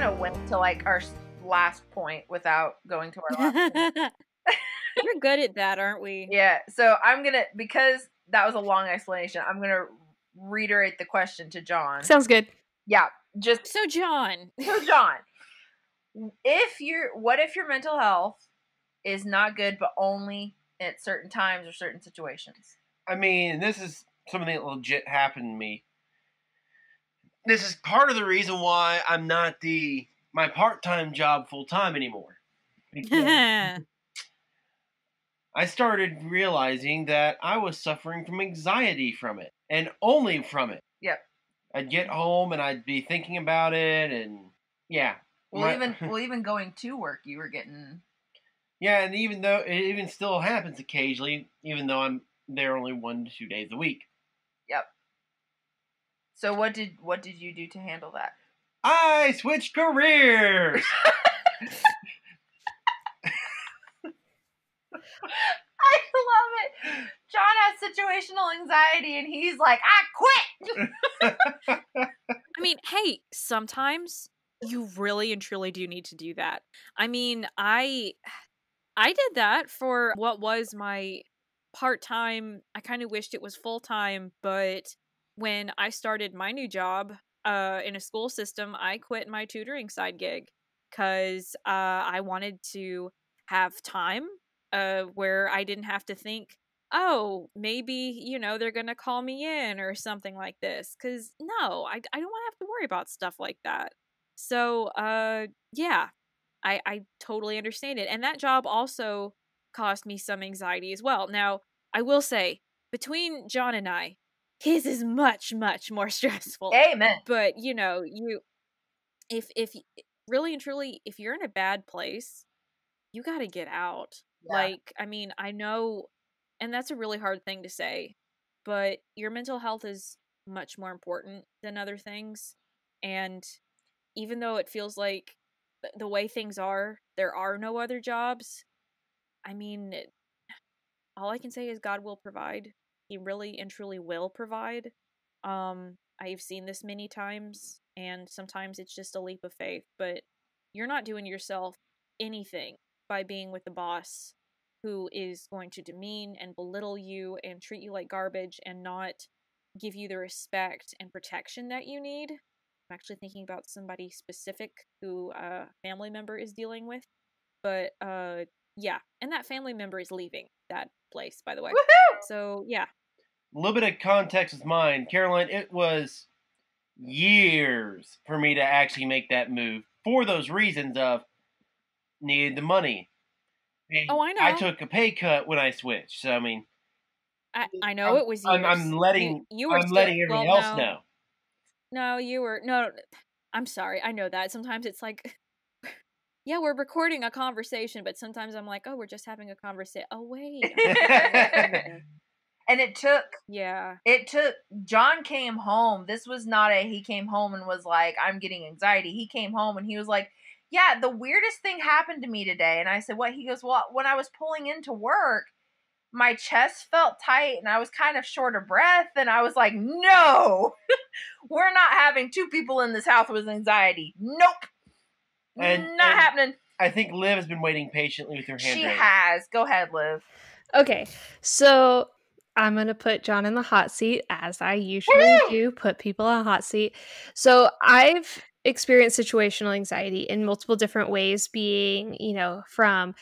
Kind of went to like our last point without going to our last point. We're good at that, aren't we? Yeah. So I'm gonna because that was a long explanation. I'm gonna reiterate the question to John. Sounds good. Yeah. Just So, John, so John, if you're what if your mental health is not good, but only at certain times or certain situations? I mean, this is something that legit happened to me. This is part of the reason why I'm not the my part time job full time anymore. Because I started realizing that I was suffering from anxiety from it, and only from it. Yep. I'd get home and I'd be thinking about it, and yeah, Well, My- even well, even going to work, you were getting yeah, and even though it even still happens occasionally, even though I'm there only one to two days a week, So what did what did you do to handle that? I switched careers. I love it. John has situational anxiety and he's like, I quit. I mean, hey, sometimes you really and truly do need to do that. I mean, I I did that for what was my part-time. I kind of wished it was full-time, but when I started my new job uh in a school system, I quit my tutoring side gig cuz uh I wanted to have time uh where I didn't have to think oh, maybe, you know, they're going to call me in or something like this. Cause no, I, I don't want to have to worry about stuff like that. So, uh, yeah, I, I totally understand it. And that job also caused me some anxiety as well. Now, I will say, between John and I, his is much, much more stressful Amen. but you know you if if really and truly if you're in a bad place you got to get out Yeah. like i mean i know and that's a really hard thing to say but your mental health is much more important than other things and even though it feels like the way things are there are no other jobs i mean all i can say is god will provide he really and truly will provide um i've seen this many times and sometimes it's just a leap of faith but you're not doing yourself anything by being with the boss who is going to demean and belittle you and treat you like garbage and not give you the respect and protection that you need. I'm actually thinking about somebody specific who a family member is dealing with but uh yeah and that family member is leaving that place by the way. Woohoo! so yeah a little bit of context is mine. Caroline, it was years for me to actually make that move for those reasons of needed the money. And Oh, I know. I took a pay cut when I switched. So I mean, I, I know I'm- it was years. I'm, I'm letting you, you were I'm still- letting everyone well, else no. know. No, you were no. I'm sorry. I know that sometimes it's like, yeah, we're recording a conversation, but sometimes I'm like, oh, we're just having a conversation. Oh wait. and it took yeah, it took John came home. This was not a he came home and was like, I'm getting anxiety. He came home and he was like, Yeah, the weirdest thing happened to me today. And I said, What? He goes, Well, when I was pulling into work, my chest felt tight and I was kind of short of breath. And I was like, No, we're not having two people in this house with anxiety. Nope. And- not and happening. I think Liv has been waiting patiently with her hand She raised. has. Go ahead, Liv. Okay, so I'm gonna put John in the hot seat as I usually do. Put people on hot seat. So I've experienced situational anxiety in multiple different ways, being you know from.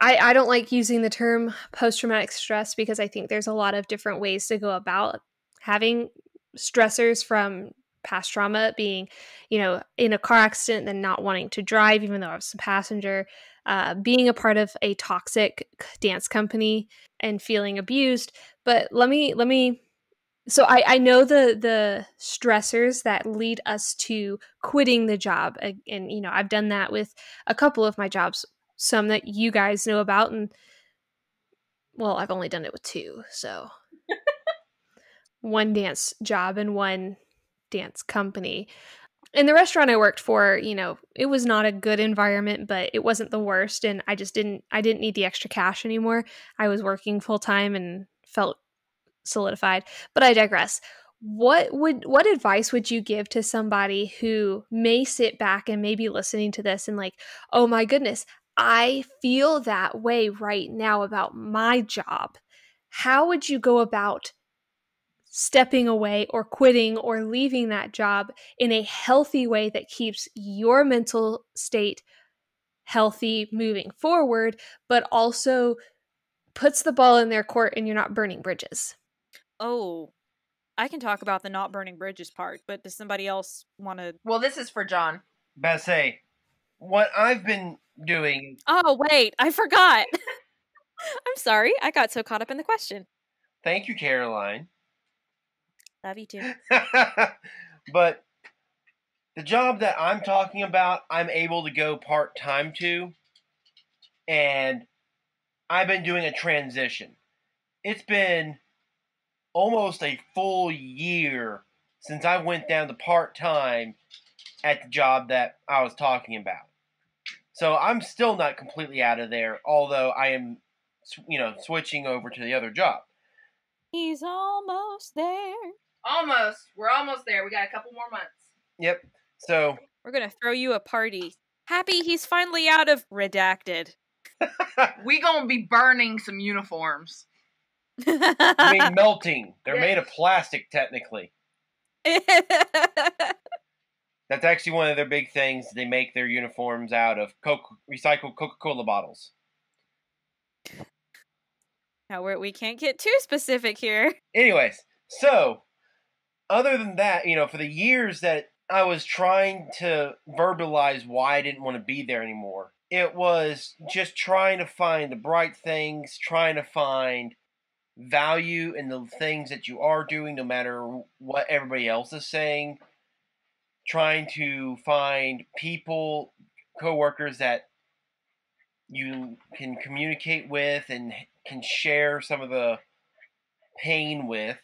I, I don't like using the term post traumatic stress because I think there's a lot of different ways to go about having stressors from past trauma being you know in a car accident then not wanting to drive even though i was a passenger uh, being a part of a toxic dance company and feeling abused but let me let me so I, I know the the stressors that lead us to quitting the job and, and you know i've done that with a couple of my jobs some that you guys know about and well i've only done it with two so one dance job and one dance company in the restaurant I worked for, you know, it was not a good environment, but it wasn't the worst and I just didn't I didn't need the extra cash anymore. I was working full time and felt solidified. But I digress. What would what advice would you give to somebody who may sit back and maybe listening to this and like, "Oh my goodness, I feel that way right now about my job. How would you go about stepping away or quitting or leaving that job in a healthy way that keeps your mental state healthy moving forward, but also puts the ball in their court and you're not burning bridges? Oh, I can talk about the not burning bridges part, but does somebody else want to? Well, this is for John. But say, what I've been doing. Oh wait, I forgot. I'm sorry, I got so caught up in the question. Thank you, Caroline. Love you too. but the job that I'm talking about, I'm able to go part time to, and I've been doing a transition. It's been almost a full year since I went down to part time at the job that I was talking about. So I'm still not completely out of there, although I am, you know, switching over to the other job. He's almost there. Almost. We're almost there. We got a couple more months. Yep. So we're gonna throw you a party. Happy he's finally out of redacted. we gonna be burning some uniforms. I mean, melting. They're yes. made of plastic, technically. That's actually one of their big things. They make their uniforms out of Coke, recycled Coca-Cola bottles. Now we we can't get too specific here. Anyways, so other than that, you know, for the years that I was trying to verbalize why I didn't want to be there anymore, it was just trying to find the bright things, trying to find value in the things that you are doing, no matter what everybody else is saying. Trying to find people, coworkers that you can communicate with and can share some of the pain with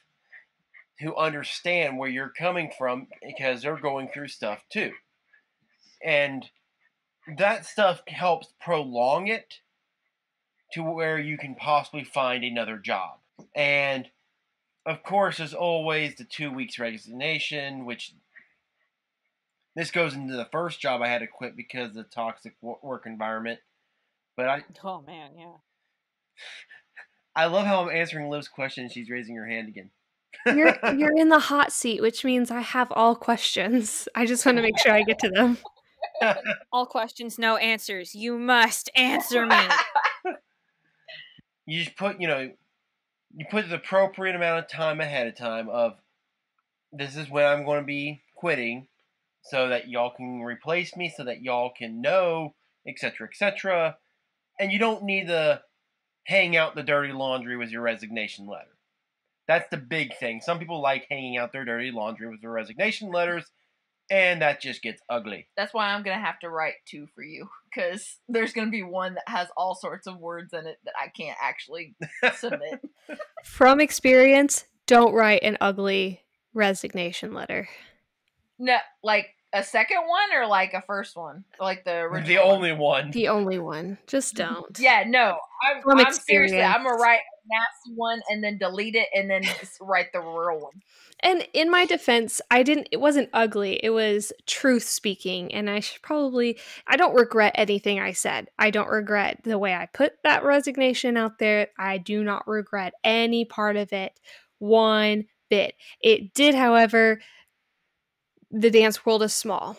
who understand where you're coming from because they're going through stuff too. And that stuff helps prolong it to where you can possibly find another job. And of course, there's always the two weeks resignation, which this goes into the first job I had to quit because of the toxic work environment. But I. Oh man, yeah. I love how I'm answering Liv's question. She's raising her hand again. You're you're in the hot seat, which means I have all questions. I just want to make sure I get to them. all questions, no answers. You must answer me. You just put, you know, you put the appropriate amount of time ahead of time of this is when I'm going to be quitting so that y'all can replace me so that y'all can know etc etc and you don't need to hang out the dirty laundry with your resignation letter that's the big thing some people like hanging out their dirty laundry with their resignation letters and that just gets ugly. That's why I'm gonna have to write two for you because there's gonna be one that has all sorts of words in it that I can't actually submit. From experience, don't write an ugly resignation letter. No, like a second one or like a first one, like the original. The only one. The only one. Just don't. yeah, no. I'm, From I'm seriously. I'm gonna write a nasty one and then delete it and then just write the real one. And in my defense, I didn't it wasn't ugly. It was truth speaking and I should probably I don't regret anything I said. I don't regret the way I put that resignation out there. I do not regret any part of it one bit. It did, however, the dance world is small.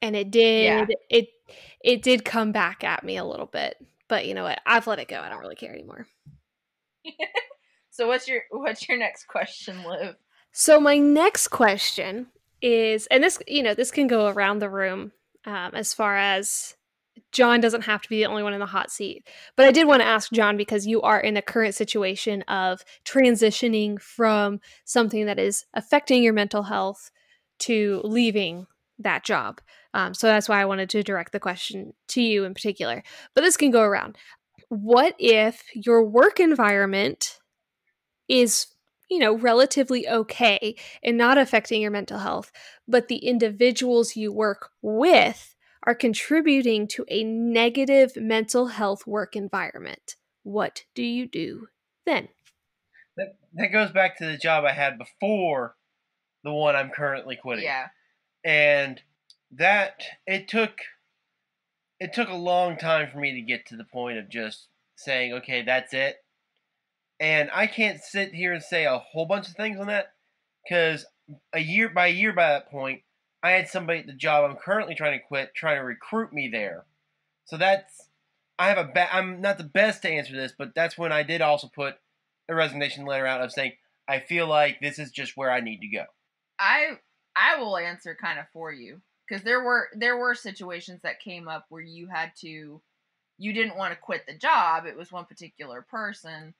And it did yeah. it it did come back at me a little bit. But you know what? I've let it go. I don't really care anymore. so what's your what's your next question, Liv? So my next question is, and this you know this can go around the room um, as far as John doesn't have to be the only one in the hot seat. But I did want to ask John because you are in a current situation of transitioning from something that is affecting your mental health to leaving that job. Um, so that's why I wanted to direct the question to you in particular. But this can go around. What if your work environment is you know, relatively okay and not affecting your mental health, but the individuals you work with are contributing to a negative mental health work environment. What do you do then? That, that goes back to the job I had before the one I'm currently quitting. Yeah. And that, it took it took a long time for me to get to the point of just saying, okay, that's it. And I can't sit here and say a whole bunch of things on that because a year by year by that point, I had somebody at the job I'm currently trying to quit trying to recruit me there. So that's I have a ba- I'm not the best to answer this, but that's when I did also put a resignation letter out of saying I feel like this is just where I need to go. I I will answer kind of for you because there were there were situations that came up where you had to you didn't want to quit the job. It was one particular person,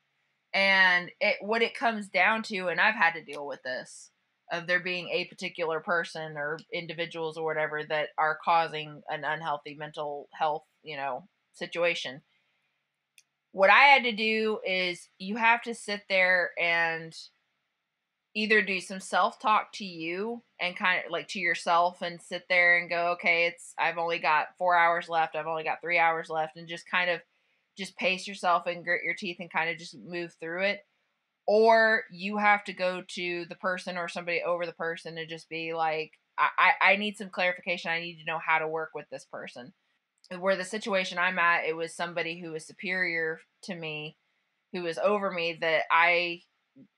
and it what it comes down to, and I've had to deal with this of there being a particular person or individuals or whatever that are causing an unhealthy mental health, you know, situation. What I had to do is you have to sit there and either do some self talk to you and kind of like to yourself and sit there and go, okay, it's I've only got four hours left, I've only got three hours left, and just kind of just pace yourself and grit your teeth and kind of just move through it. Or you have to go to the person or somebody over the person and just be like, I, I need some clarification. I need to know how to work with this person. Where the situation I'm at, it was somebody who was superior to me, who was over me that I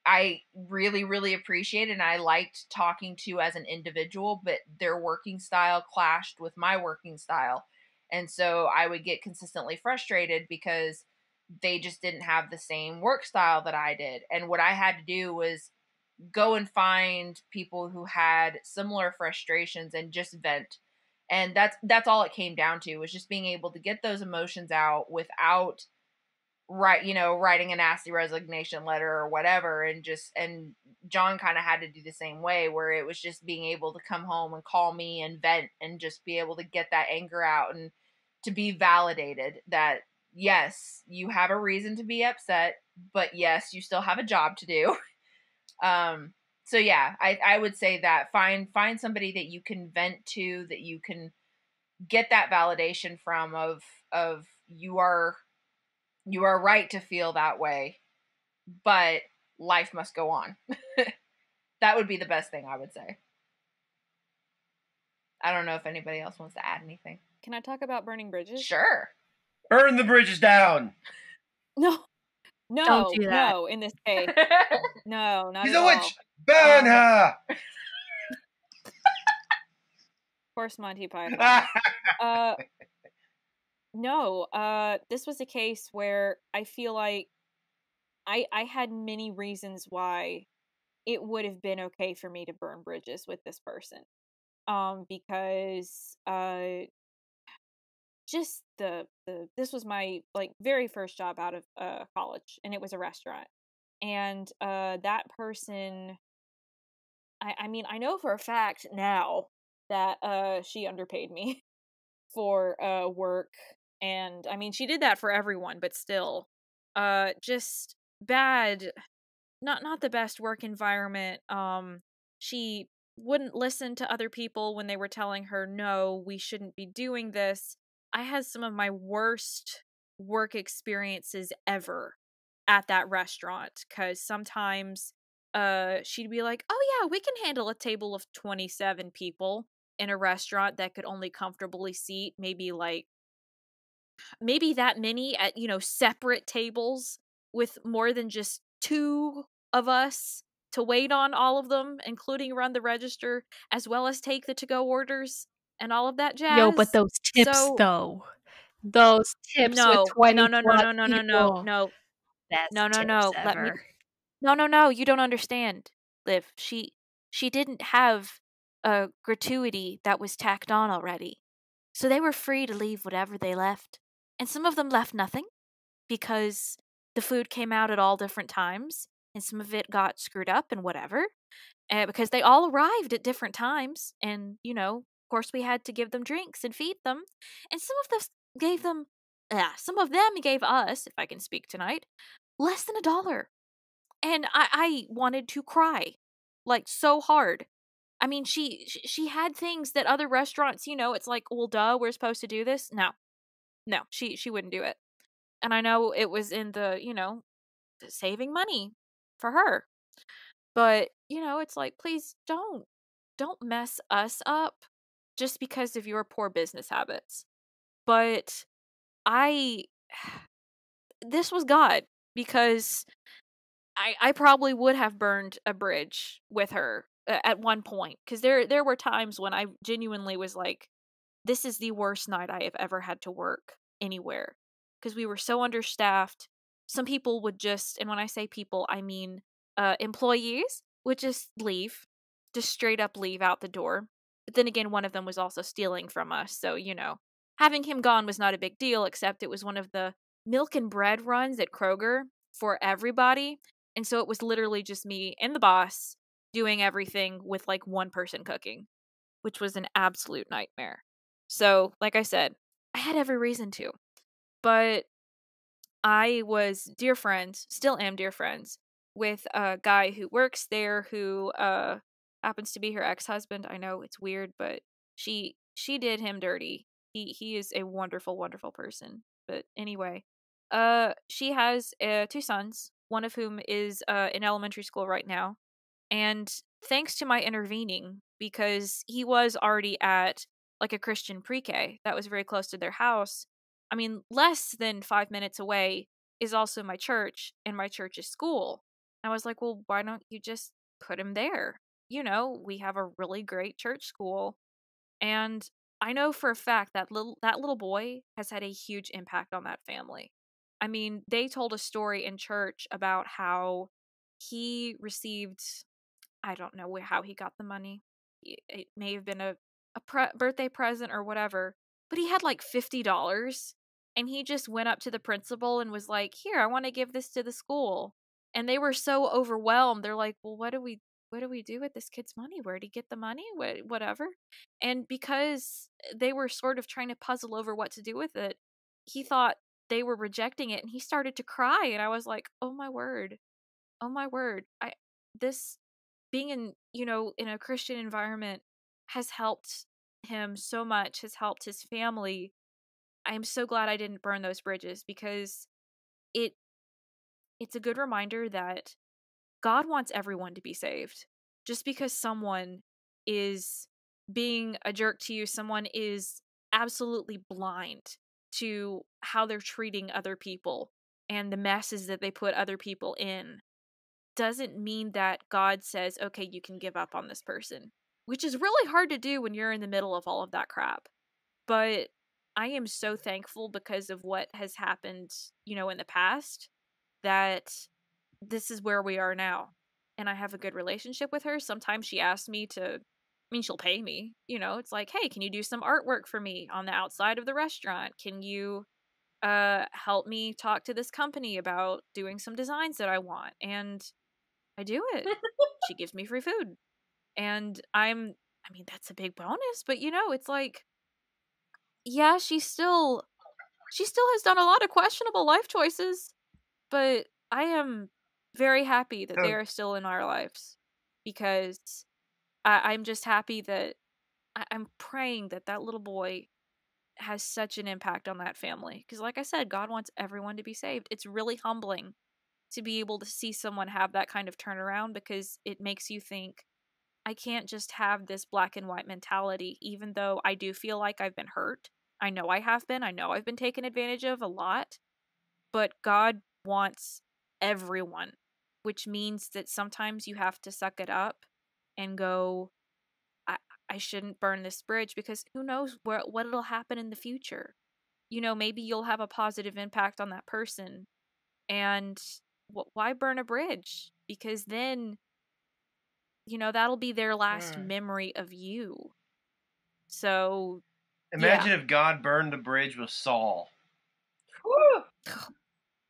I really, really appreciated and I liked talking to as an individual, but their working style clashed with my working style. And so I would get consistently frustrated because they just didn't have the same work style that I did. And what I had to do was go and find people who had similar frustrations and just vent. And that's that's all it came down to was just being able to get those emotions out without write you know writing a nasty resignation letter or whatever and just and john kind of had to do the same way where it was just being able to come home and call me and vent and just be able to get that anger out and to be validated that yes you have a reason to be upset but yes you still have a job to do. Um so yeah i i would say that find find somebody that you can vent to that you can get that validation from of of you are you are right to feel that way, but life must go on. that would be the best thing I would say. I don't know if anybody else wants to add anything. Can I talk about burning bridges? Sure. Burn the bridges down. No. No, Don't do that. no, in this case. No, not She's at a all. witch. Burn Um, her. Of course, Monty Python. uh, no, uh, this was a case where I feel like I I had many reasons why it would have been okay for me to burn bridges with this person. Um, because uh, just the the this was my like very first job out of uh college, and it was a restaurant, and uh that person. I, I mean, I know for a fact now that uh she underpaid me for uh work and I mean she did that for everyone but still uh just bad not not the best work environment um she wouldn't listen to other people when they were telling her no we shouldn't be doing this. I had some of my worst work experiences ever at that restaurant cuz sometimes uh she'd be like oh yeah we can handle a table of 27 people in a restaurant that could only comfortably seat maybe like maybe that many at you know separate tables with more than just two of us to wait on all of them including run the register as well as take the to go orders and all of that jazz Yo, but those tips So- though. Those tips no, with 20 no no no no no no no no Best no no no let me. No, no, no, you don't understand, Liv. She she didn't have a gratuity that was tacked on already. So they were free to leave whatever they left. And some of them left nothing because the food came out at all different times and some of it got screwed up and whatever. Uh, because they all arrived at different times and, you know, of course we had to give them drinks and feed them. And some of them gave them yeah, some of them gave us, if I can speak tonight, less than a dollar and I, I wanted to cry like so hard i mean she she had things that other restaurants you know it's like well duh we're supposed to do this no no she she wouldn't do it. And i know it was in the you know saving money for her. But you know it's like please don't don't mess us up just because of your poor business habits. But I this was God because I I probably would have burned a bridge with her uh, at one point because there there were times when I genuinely was like, this is the worst night I have ever had to work anywhere because we were so understaffed. Some people would just, and when I say people, I mean uh, employees would just leave, just straight up leave out the door. But then again, one of them was also stealing from us, so you know, having him gone was not a big deal, except it was one of the milk and bread runs at Kroger for everybody. And so it was literally just me and the boss doing everything with like one person cooking, which was an absolute nightmare. So, like I said, I had every reason to. But I was dear friends, still am dear friends, with a guy who works there who uh happens to be her ex-husband. I know it's weird, but she she did him dirty. He he is a wonderful wonderful person. But anyway, uh she has uh, two sons, one of whom is uh in elementary school right now. And thanks to my intervening because he was already at like a Christian pre-K that was very close to their house. I mean, less than 5 minutes away is also my church and my church's school. I was like, "Well, why don't you just put him there?" You know, we have a really great church school and I know for a fact that little that little boy has had a huge impact on that family. I mean, they told a story in church about how he received I don't know how he got the money. It may have been a a pre- birthday present or whatever, but he had like $50 and he just went up to the principal and was like, "Here, I want to give this to the school." And they were so overwhelmed. They're like, "Well, what do we what do we do with this kid's money? Where did he get the money? What, whatever." And because eh, they were sort of trying to puzzle over what to do with it, he thought they were rejecting it and he started to cry and I was like, "Oh my word. Oh my word. I this being in, you know, in a Christian environment has helped him so much, has helped his family. I am so glad I didn't burn those bridges because it it's a good reminder that God wants everyone to be saved. Just because someone is being a jerk to you, someone is absolutely blind to how they're treating other people and the messes that they put other people in doesn't mean that God says, okay, you can give up on this person, which is really hard to do when you're in the middle of all of that crap. But I am so thankful because of what has happened, you know, in the past that this is where we are now. And I have a good relationship with her. Sometimes she asks me to, I mean, she'll pay me. You know, it's like, hey, can you do some artwork for me on the outside of the restaurant? Can you uh help me talk to this company about doing some designs that I want? And I do it. she gives me free food. And I'm I mean, that's a big bonus, but you know, it's like yeah, she still she still has done a lot of questionable life choices, but I am very happy that they are still in our lives because I, I'm just happy that I, I'm praying that that little boy has such an impact on that family. Because, like I said, God wants everyone to be saved. It's really humbling to be able to see someone have that kind of turnaround because it makes you think, I can't just have this black and white mentality, even though I do feel like I've been hurt. I know I have been. I know I've been taken advantage of a lot. But God wants everyone, which means that sometimes you have to suck it up and go, I, I shouldn't burn this bridge because who knows where, what it'll happen in the future. You know, maybe you'll have a positive impact on that person. And wh- why burn a bridge? Because then, you know, that'll be their last Mm. memory of you. So, Imagine if God burned the bridge with Saul.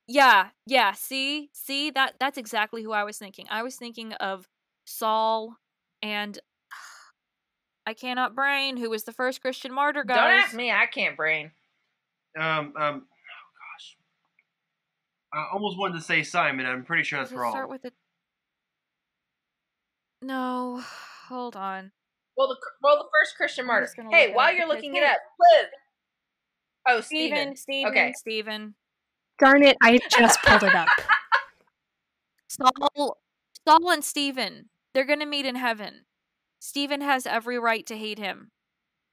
Yeah, yeah, see? See that that's exactly who I was thinking. I was thinking of Saul and I cannot brain who was the first Christian martyr guys. Don't ask me. I can't brain. Um, um, oh gosh, I almost wanted to say Simon. I'm pretty sure that's Does it wrong. start with a No, hold on. Well, the well the first Christian I'm martyr. gonna Hey, while you're looking hey. it up, Liv. Oh, Stephen, Steven. Stephen, Okay. Stephen. Darn it, I just pulled it up. Saul, Saul and Stephen, they're gonna meet in heaven. Stephen has every right to hate him,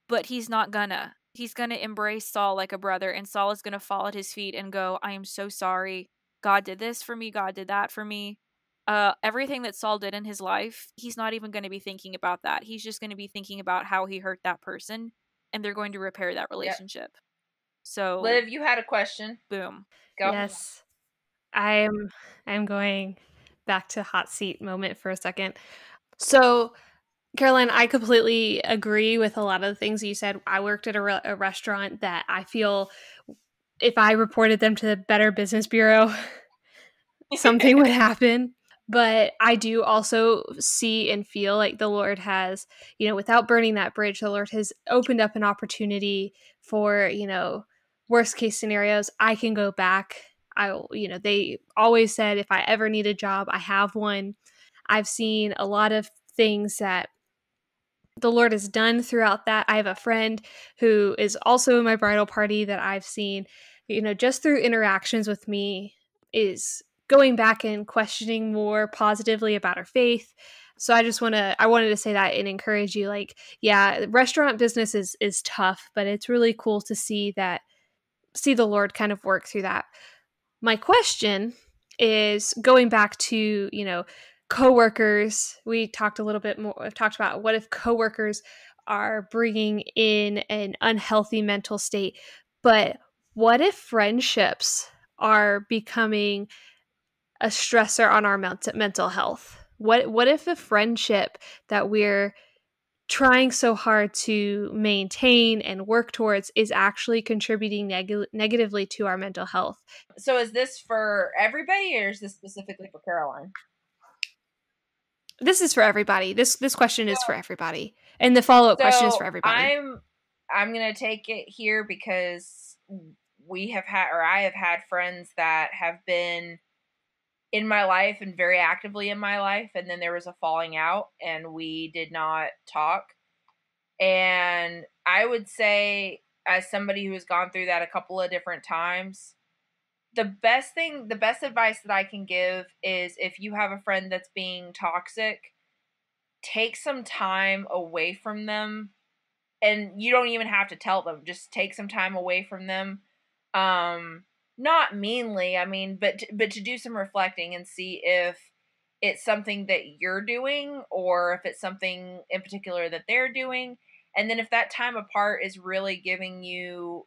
but he's not gonna. he's going to embrace Saul like a brother, and Saul is going to fall at his feet and go, I am so sorry. God did this for me. God did that for me. Uh, everything that Saul did in his life, he's not even going to be thinking about that. He's just going to be thinking about how he hurt that person, and they're going to repair that relationship. Yep. So, Liv, you had a question. Boom. Go. Yes, I'm. I'm going back to hot seat moment for a second. So, Caroline, I completely agree with a lot of the things you said. I worked at a, re- a restaurant that I feel if I reported them to the Better Business Bureau, something would happen. But I do also see and feel like the Lord has, you know, without burning that bridge, the Lord has opened up an opportunity for, you know, worst case scenarios. I can go back. I, you know, they always said if I ever need a job, I have one. I've seen a lot of things that the Lord has done throughout that. I have a friend who is also in my bridal party that I've seen, you know, just through interactions with me, is going back and questioning more positively about our faith. So I just want to I wanted to say that and encourage you like yeah, restaurant business is is tough, but it's really cool to see that see the Lord kind of work through that. My question is going back to, you know, coworkers we talked a little bit more i've talked about what if coworkers are bringing in an unhealthy mental state but what if friendships are becoming a stressor on our mental health what what if a friendship that we're trying so hard to maintain and work towards is actually contributing neg- negatively to our mental health so is this for everybody or is this specifically for caroline this is for everybody. This this question is for everybody, and the follow up so question is for everybody. I'm I'm gonna take it here because we have had, or I have had friends that have been in my life and very actively in my life, and then there was a falling out, and we did not talk. And I would say, as somebody who has gone through that a couple of different times, the best thing, the best advice that I can give is if you have a friend that's being toxic, take some time away from them. And you don't even have to tell them, just take some time away from them. Um, not meanly, I mean, but but to do some reflecting and see if it's something that you're doing or if it's something in particular that they're doing. And then if that time apart is really giving you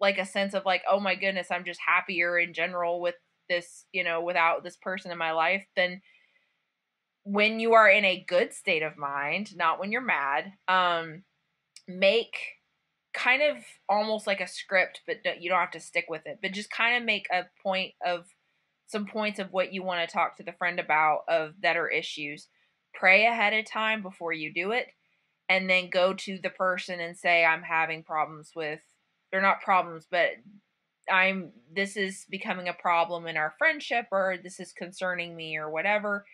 like a sense of like, oh my goodness, I'm just happier in general with this, you know, without this person in my life, then when you are in a good state of mind, not when you're mad, um, make kind of almost like a script, but you don't have to stick with it, but just kind of make a point of some points of what you want to talk to the friend about of that are issues. Pray ahead of time before you do it, and then go to the person and say, I'm having problems with they're not problems, but I'm this is becoming a problem in our friendship or this is concerning me or whatever.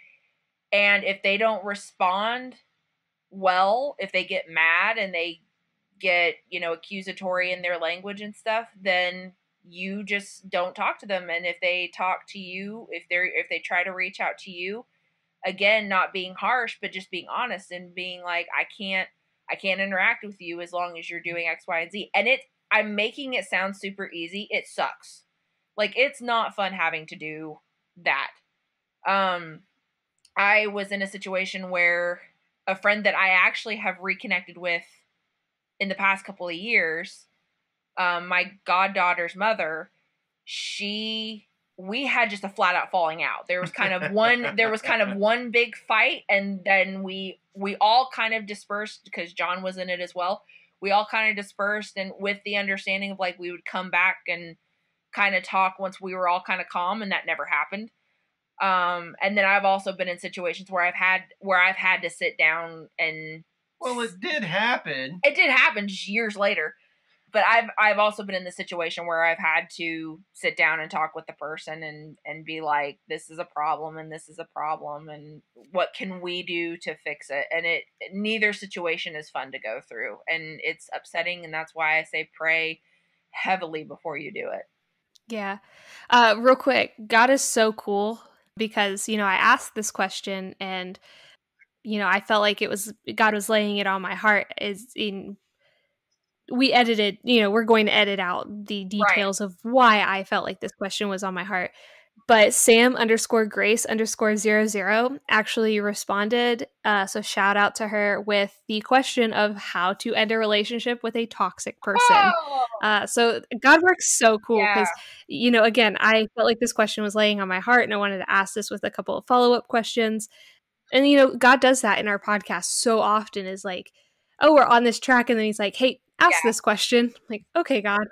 And if they don't respond well, if they get mad and they get, you know, accusatory in their language and stuff, then you just don't talk to them and if they talk to you, if they're if they try to reach out to you, again, not being harsh, but just being honest and being like I can't I can't interact with you as long as you're doing X, Y, and Z. And it I'm making it sound super easy. It sucks. Like it's not fun having to do that. Um I was in a situation where a friend that I actually have reconnected with in the past couple of years, um, my goddaughter's mother, she we had just a flat out falling out. There was kind of one there was kind of one big fight and then we we all kind of dispersed because John was in it as well we all kind of dispersed and with the understanding of like we would come back and kind of talk once we were all kind of calm and that never happened um and then i've also been in situations where i've had where i've had to sit down and well it did happen it did happen just years later but I've I've also been in the situation where I've had to sit down and talk with the person and and be like this is a problem and this is a problem and what can we do to fix it and it neither situation is fun to go through and it's upsetting and that's why I say pray heavily before you do it. Yeah. Uh real quick, God is so cool because you know I asked this question and you know I felt like it was God was laying it on my heart is in we edited, you know, we're going to edit out the details right. of why I felt like this question was on my heart. But Sam underscore Grace underscore zero zero actually responded. Uh, so shout out to her with the question of how to end a relationship with a toxic person. Oh! Uh, so God works so cool because, yeah. you know, again, I felt like this question was laying on my heart and I wanted to ask this with a couple of follow up questions. And, you know, God does that in our podcast so often is like, oh, we're on this track. And then he's like, hey, ask yeah. this question. I'm like, okay, God,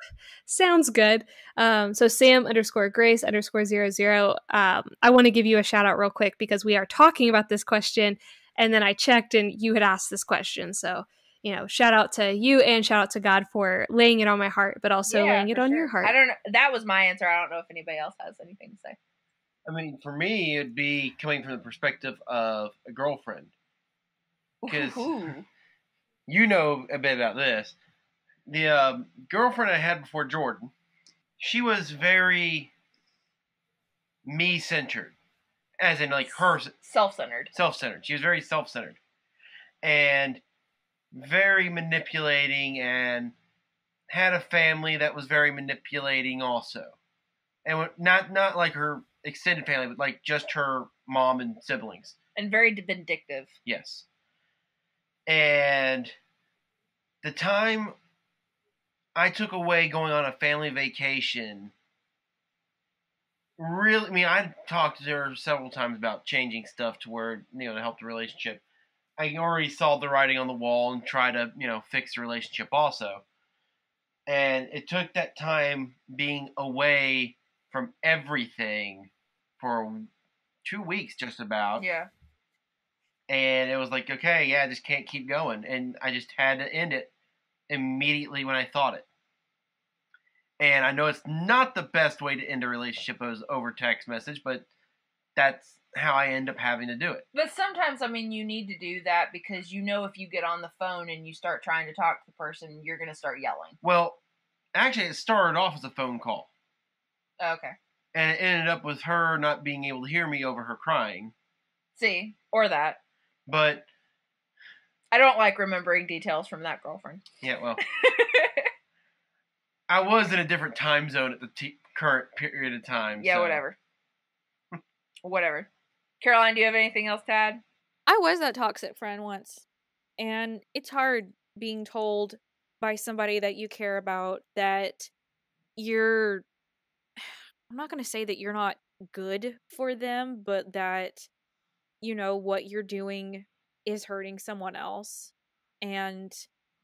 sounds good. Um, so Sam underscore Grace underscore zero zero. Um, I want to give you a shout out real quick because we are talking about this question, and then I checked and you had asked this question. So you know, shout out to you and shout out to God for laying it on my heart, but also yeah, laying it on sure. your heart. I don't know. That was my answer. I don't know if anybody else has anything to say. I mean, for me, it'd be coming from the perspective of a girlfriend. Because you know a bit about this the uh, girlfriend I had before Jordan, she was very me centered, as in like her self centered. Self centered. She was very self centered, and very manipulating, and had a family that was very manipulating also, and not not like her extended family, but like just her mom and siblings, and very vindictive. Yes, and the time I took away going on a family vacation. Really, I mean, I talked to her several times about changing stuff to where you know to help the relationship. I already saw the writing on the wall and try to you know fix the relationship also. And it took that time being away from everything for two weeks, just about. Yeah. And it was like, okay, yeah, I just can't keep going, and I just had to end it immediately when I thought it. And I know it's not the best way to end a relationship as over text message, but that's how I end up having to do it. But sometimes, I mean, you need to do that because you know if you get on the phone and you start trying to talk to the person, you're going to start yelling. Well, actually, it started off as a phone call. Okay. And it ended up with her not being able to hear me over her crying. See, or that. But I don't like remembering details from that girlfriend. Yeah, well. I was in a different time zone at the t- current period of time. Yeah, so. whatever. whatever. Caroline, do you have anything else to add? I was that toxic friend once. And it's hard being told by somebody that you care about that you're I'm not going to say that you're not good for them, but that you know what you're doing is hurting someone else. And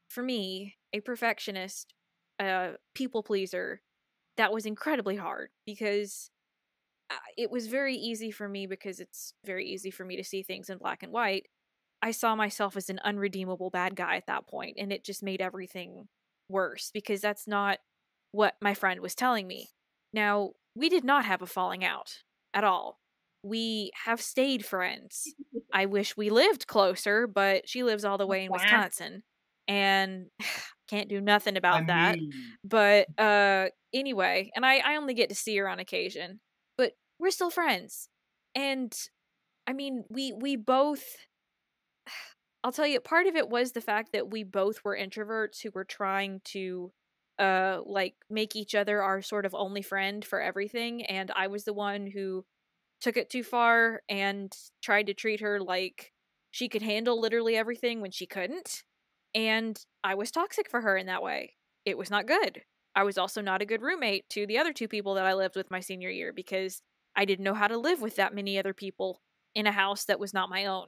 for me, a perfectionist, a people pleaser, that was incredibly hard because uh, it was very easy for me because it's very easy for me to see things in black and white. I saw myself as an unredeemable bad guy at that point, and it just made everything worse because that's not what my friend was telling me. Now, we did not have a falling out at all we have stayed friends. I wish we lived closer, but she lives all the way in Wisconsin and can't do nothing about I that. Mean... But uh anyway, and I I only get to see her on occasion, but we're still friends. And I mean, we we both I'll tell you part of it was the fact that we both were introverts who were trying to uh like make each other our sort of only friend for everything and I was the one who took it too far and tried to treat her like she could handle literally everything when she couldn't. And I was toxic for her in that way. It was not good. I was also not a good roommate to the other two people that I lived with my senior year because I didn't know how to live with that many other people in a house that was not my own.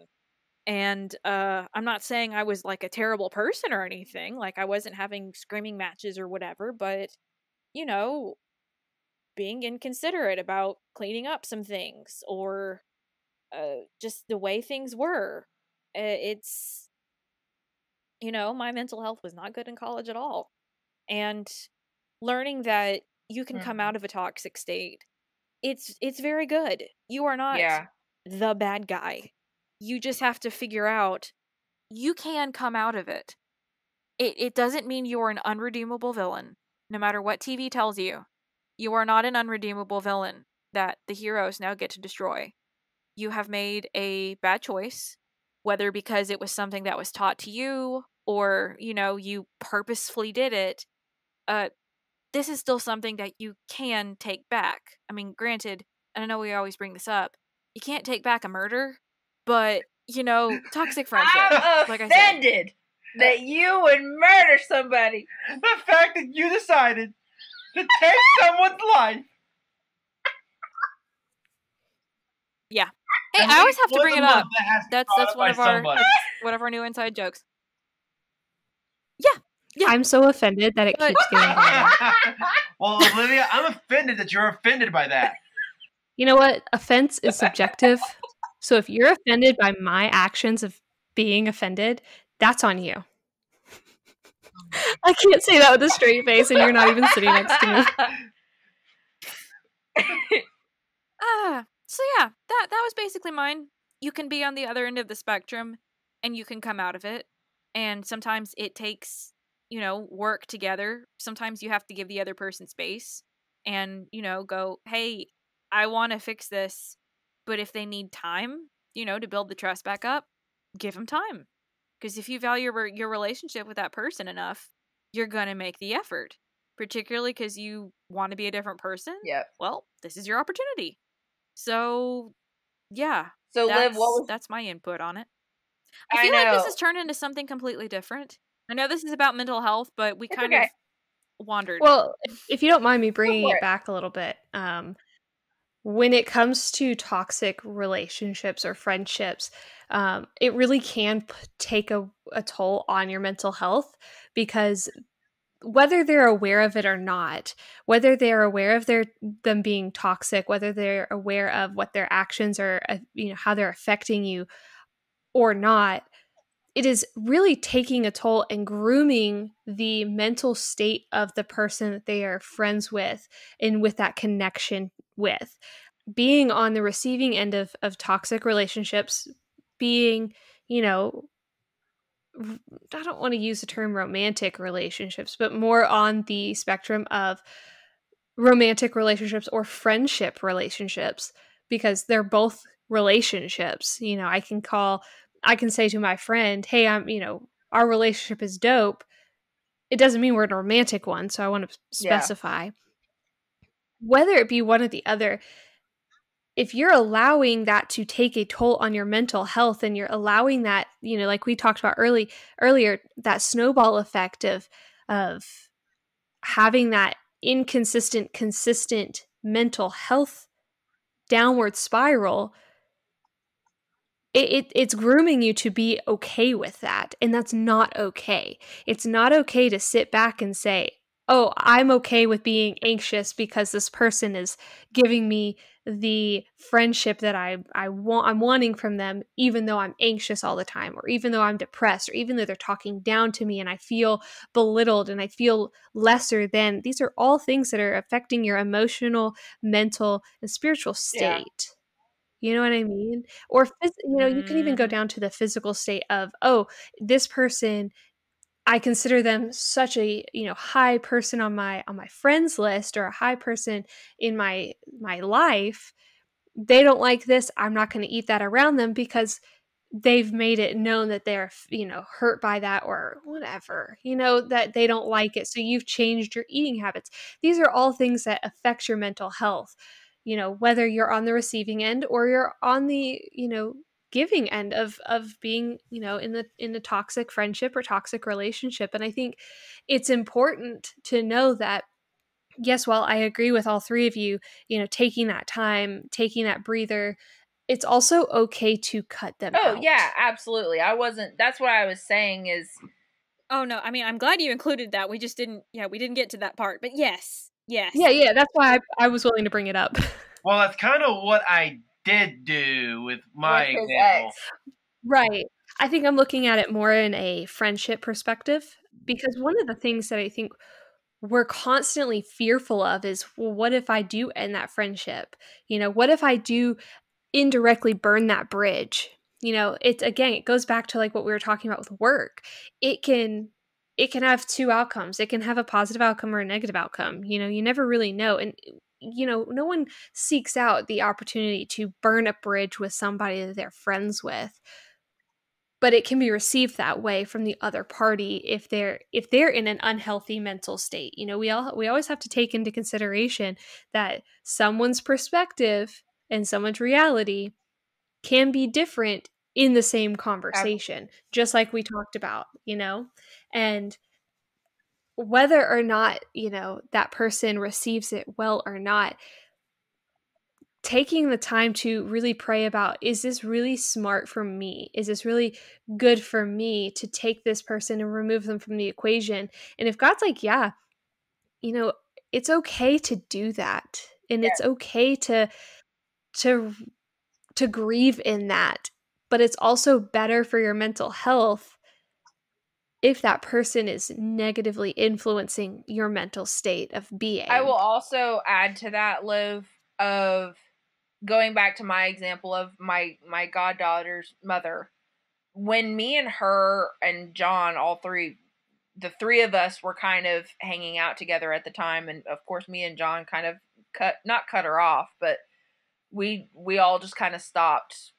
And uh, I'm not saying I was like a terrible person or anything, like I wasn't having screaming matches or whatever, but you know, being inconsiderate about cleaning up some things or uh, just the way things were. It's, you know, my mental health was not good in college at all. And learning that you can mm-hmm. come out of a toxic state, it's it's very good. You are not yeah. the bad guy. You just have to figure out you can come out of it. It it doesn't mean you're an unredeemable villain, no matter what TV tells you. You are not an unredeemable villain that the heroes now get to destroy. You have made a bad choice, whether because it was something that was taught to you or you know you purposefully did it uh this is still something that you can take back i mean granted and i know we always bring this up you can't take back a murder but you know toxic friendship I'm like I said. offended that you would murder somebody. the fact that you decided to take someone's life. Yeah. Hey and i always have to bring it up that has to be that's that's one of our somebody. one of our new inside jokes Yeah. Yeah. I'm so offended that it But- keeps getting better. well, Olivia, I'm offended that you're offended by that. You know what? Offense is subjective. So if you're offended by my actions of being offended, that's on you. I can't say that with a straight face, and you're not even sitting next to me. ah so yeah that that was basically mine you can be on the other end of the spectrum and you can come out of it and sometimes it takes you know work together sometimes you have to give the other person space and you know go hey i want to fix this but if they need time you know to build the trust back up give them time because if you value your, your relationship with that person enough you're going to make the effort particularly because you want to be a different person Yep. well, this is your opportunity. So, yeah, So, that's, Liv, what was that's my input on it. I I feel like this has turned into something completely different. I know this is about mental health, but we It's kind okay. of wandered. Well, if, if you don't mind me bringing it it. back a little bit, um, when it comes to toxic relationships or friendships, um, it really can p- take a, a toll on your mental health because whether they're aware of it or not, whether they're aware of their them being toxic, whether they're aware of what their actions are, uh, you know, how they're affecting you or not, it is really taking a toll and grooming the mental state of the person that they are friends with and with that connection with. Being on the receiving end of, of toxic relationships, being, you know, I don't want to use the term romantic relationships, but more on the spectrum of romantic relationships or friendship relationships because they're both relationships. You know, I can call, I can say to my friend, hey, I'm, you know, our relationship is dope. It doesn't mean we're in a romantic one. So I want to Yeah. specify. Whether it be one or the other, if you're allowing that to take a toll on your mental health and you're allowing that, you know, like we talked about early earlier, that snowball effect of of having that inconsistent, consistent mental health downward spiral, it, it, it's grooming you to be okay with that. And that's not okay. It's not okay to sit back and say, oh, I'm okay with being anxious because this person is giving me the friendship that I, I want I'm wanting from them, even though I'm anxious all the time, or even though I'm depressed, or even though they're talking down to me and I feel belittled and I feel lesser than. These are all things that are affecting your emotional, mental, and spiritual Yeah. You know what I mean? Or phys- you know, you can even go Mhm. down to the physical state of, oh, this person I consider them such a, you know, high person on my on my friends list or a high person in my my life. They don't like this. I'm not going to eat that around them because they've made it known that they're, you know, hurt by that or whatever. You know, that they don't like it. So you've changed your eating habits. These are all things that affect your mental health. You know, whether you're on the receiving end or you're on the, you know, giving end of of being you know in the in a toxic friendship or toxic relationship and i think it's important to know that yes while i agree with all three of you you know taking that time taking that breather it's also okay to cut them Oh out. yeah, absolutely. I wasn't. That's what I was saying. Is Oh no, I mean I'm glad you included that. We just didn't yeah, we didn't get to that part. But yes. Yes. yeah yeah that's why I, I was willing to bring it up Well, that's kind of what I did do with my with example. ex. Right. I think I'm looking at it more in a friendship perspective because one of the things that I think we're constantly fearful of is well, what if I do end that friendship? You know, what if I do indirectly burn that bridge? You know, it's again, it goes back to like what we were talking about with work. It can it can have two outcomes. It can have a positive outcome or a negative outcome. You know, you never really know. And you know, no one seeks out the opportunity to burn a bridge with somebody that they're friends with but it can be received that way from the other party if they're if they're in an unhealthy mental state you know we all we always have to take into consideration that someone's perspective and someone's reality can be different in the same conversation just like we talked about you know and whether or not you know that person receives it well or not taking the time to really pray about is this really smart for me? Is this really good for me to take this person and remove them from the equation? And if God's like, yeah, you know, it's okay to do that. And yeah. it's okay to to to grieve in that. But it's also better for your mental health if that person is negatively influencing your mental state of being. I will also add to that, Liv, of going back to my example of my my goddaughter's mother when me and her and john all three the three of us were kind of hanging out together at the time and of course me and john kind of cut not cut her off but we we all just kind of stopped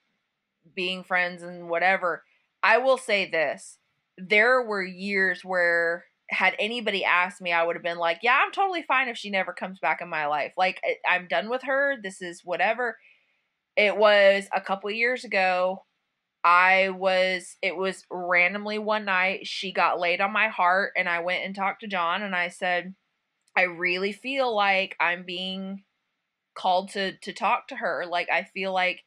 being friends and whatever i will say this there were years where had anybody asked me, I would have been like, yeah, I'm totally fine if she never comes back in my life. Like, I'm done with her. This is whatever. It was a couple years ago. I was, it was randomly one night. She got laid on my heart, and I went and talked to John, and I said, I really feel like I'm being called to to talk to her. Like, I feel like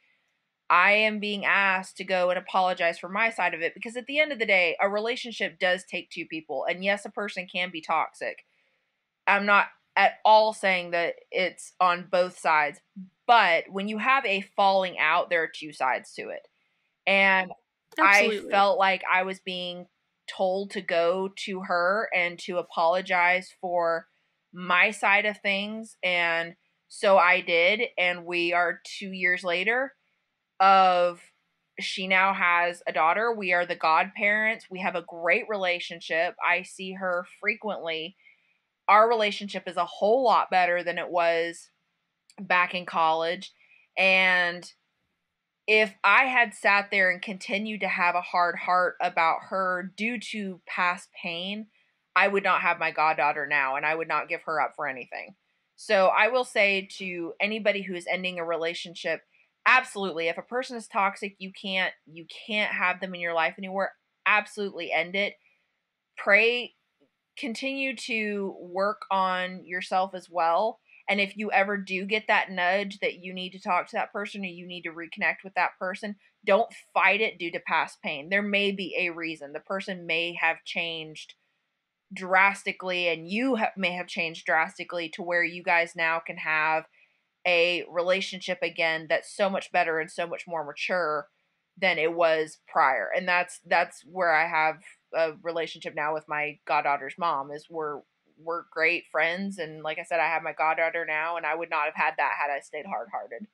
I am being asked to go and apologize for my side of it because at the end of the day, a relationship does take two people. And yes, a person can be toxic. I'm not at all saying that it's on both sides, but when you have a falling out, there are two sides to it. And Absolutely. I felt like I was being told to go to her and to apologize for my side of things. And so I did. And we are two years later of she now has a daughter. We are the godparents. We have a great relationship. I see her frequently. Our relationship is a whole lot better than it was back in college. And if I had sat there and continued to have a hard heart about her due to past pain, I would not have my goddaughter now and I would not give her up for anything. So I will say to anybody who is ending a relationship, absolutely. If a person is toxic you can't you can't have them in your life anymore absolutely end it. Pray continue to work on yourself as well. And if you ever do get that nudge that you need to talk to that person or you need to reconnect with that person don't fight it due to past pain. There may be a reason. The person may have changed drastically and you ha- may have changed drastically to where you guys now can have a relationship again that's so much better and so much more mature than it was prior. And that's that's where i have a relationship now with my goddaughter's mom is we're we're great friends. And like i said i have my goddaughter now and i would not have had that had i stayed hard-hearted.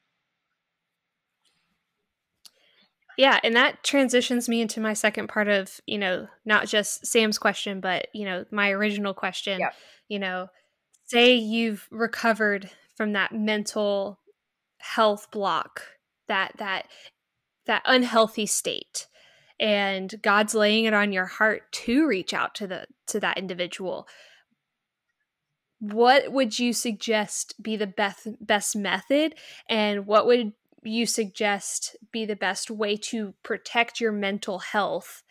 Yeah. And that transitions me into my second part of you know not just sam's question but you know my original question. Yep. you know say you've recovered from that mental health block that that that unhealthy state. And god's laying it on your heart to reach out to the to that individual. What would you suggest be the best best method? And what would you suggest be the best way to protect your mental health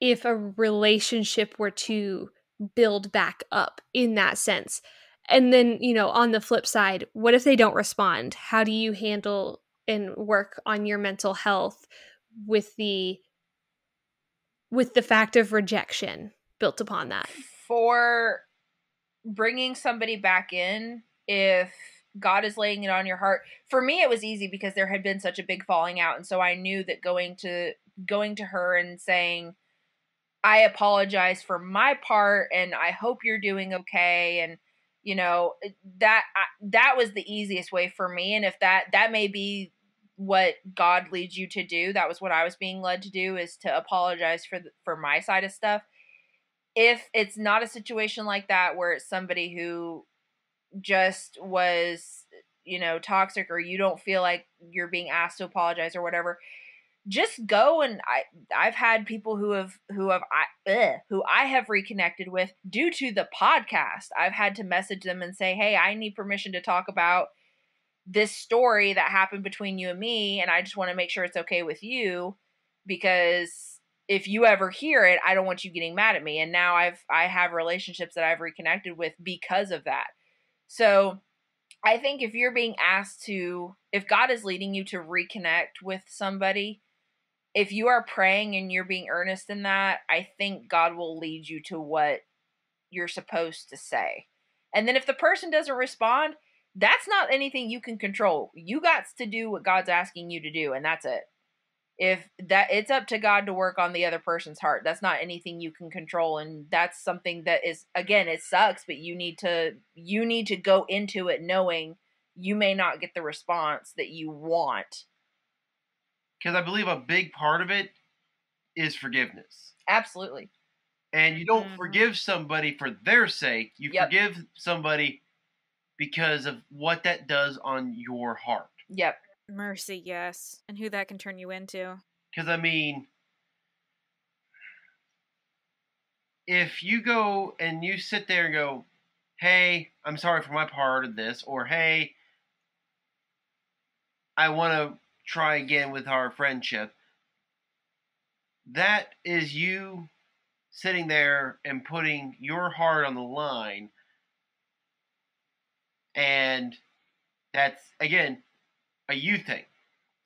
if a relationship were to build back up in that sense and then you know on the flip side what if they don't respond? How do you handle and work on your mental health with the with the fact of rejection built upon that? For bringing somebody back in if god is laying it on your heart for me it was easy because there had been such a big falling out. And so i knew that going to going to her and saying i apologize for my part and i hope you're doing okay and you know that that was the easiest way for me. And if that that may be what god leads you to do that was what i was being led to do is to apologize for the, for my side of stuff. If it's not a situation like that where it's somebody who just was you know toxic or you don't feel like you're being asked to apologize or whatever just go and I I've had people who have who have I ugh, who I have reconnected with due to the podcast. I've had to message them and say, "Hey, I need permission to talk about this story that happened between you and me and I just want to make sure it's okay with you because if you ever hear it, I don't want you getting mad at me." And now I've I have relationships that I've reconnected with because of that. So, I think if you're being asked to if God is leading you to reconnect with somebody, if you are praying and you're being earnest in that, I think God will lead you to what you're supposed to say. And then if the person doesn't respond, that's not anything you can control. You got to do what God's asking you to do, and that's it. If that it's up to God to work on the other person's heart. That's not anything you can control and that's something that is again, it sucks, but you need to you need to go into it knowing you may not get the response that you want because I believe a big part of it is forgiveness. Absolutely. And you don't mm-hmm. forgive somebody for their sake. You yep. forgive somebody because of what that does on your heart. Yep. Mercy, yes. And who that can turn you into. Because, I mean, if you go and you sit there and go, hey, I'm sorry for my part of this, or hey, I want to try again with our friendship. That is you sitting there and putting your heart on the line. And that's, again, a you thing.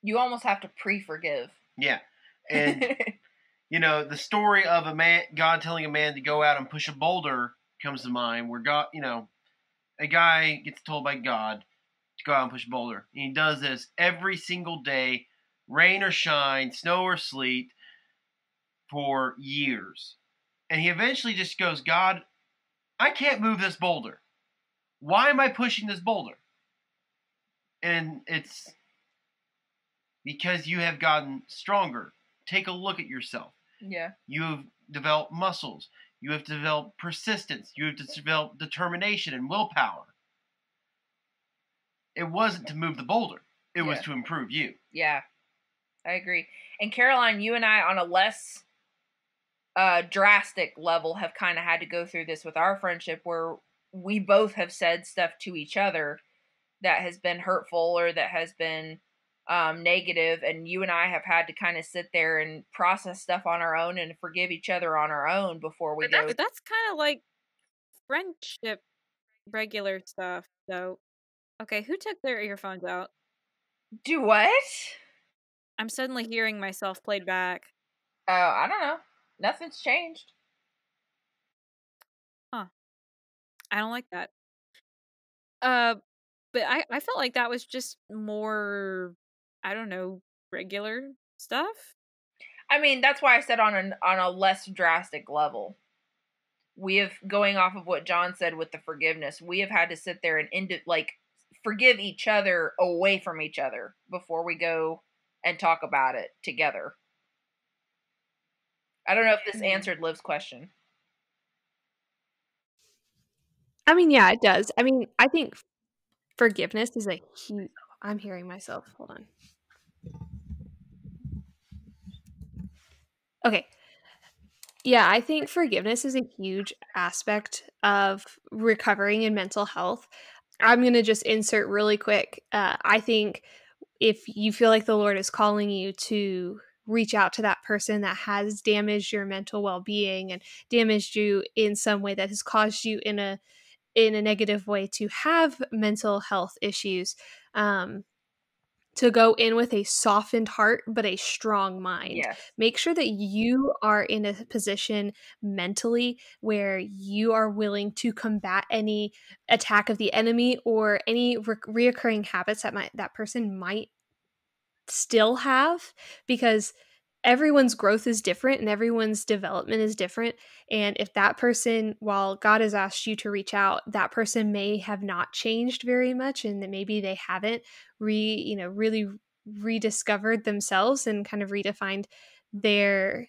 You almost have to pre forgive. Yeah. And, you know, the story of a man, God telling a man to go out and push a boulder comes to mind, where God, you know, a guy gets told by God to go out and push a boulder. And he does this every single day, rain or shine, snow or sleet, for years. And he eventually just goes, God, I can't move this boulder. Why am I pushing this boulder? And it's because you have gotten stronger. Take a look at yourself. Yeah. You have developed muscles. You have developed persistence. You have developed determination and willpower it wasn't to move the boulder. It yeah. was to improve you. Yeah. I agree. And Caroline, you and I on a less uh drastic level have kind of had to go through this with our friendship where we both have said stuff to each other that has been hurtful or that has been um, negative, and you and I have had to kind of sit there and process stuff on our own and forgive each other on our own before we but go. that's kind of like friendship, regular stuff, though. Okay, who took their earphones out? Do what? I'm suddenly hearing myself played back. Oh, I don't know. Nothing's changed. Huh. I don't like that. Uh, but I I felt like that was just more I don't know, regular stuff. I mean, that's why I said on a on a less drastic level. We have going off of what John said with the forgiveness. We have had to sit there and end it like forgive each other away from each other before we go and talk about it together. I don't know if this mm-hmm. answered Liv's question. I mean, yeah, it does. I mean, I think forgiveness is a huge. I'm hearing myself. Hold on. Okay. Yeah, I think forgiveness is a huge aspect of recovering in mental health. I'm going to just insert really quick. Uh, I think if you feel like the Lord is calling you to reach out to that person that has damaged your mental well-being and damaged you in some way that has caused you in a in a negative way to have mental health issues um, to go in with a softened heart but a strong mind. Yes. Make sure that you are in a position mentally where you are willing to combat any attack of the enemy or any re- reoccurring habits that might that person might still have because everyone's growth is different and everyone's development is different and if that person while god has asked you to reach out that person may have not changed very much and that maybe they haven't re you know really rediscovered themselves and kind of redefined their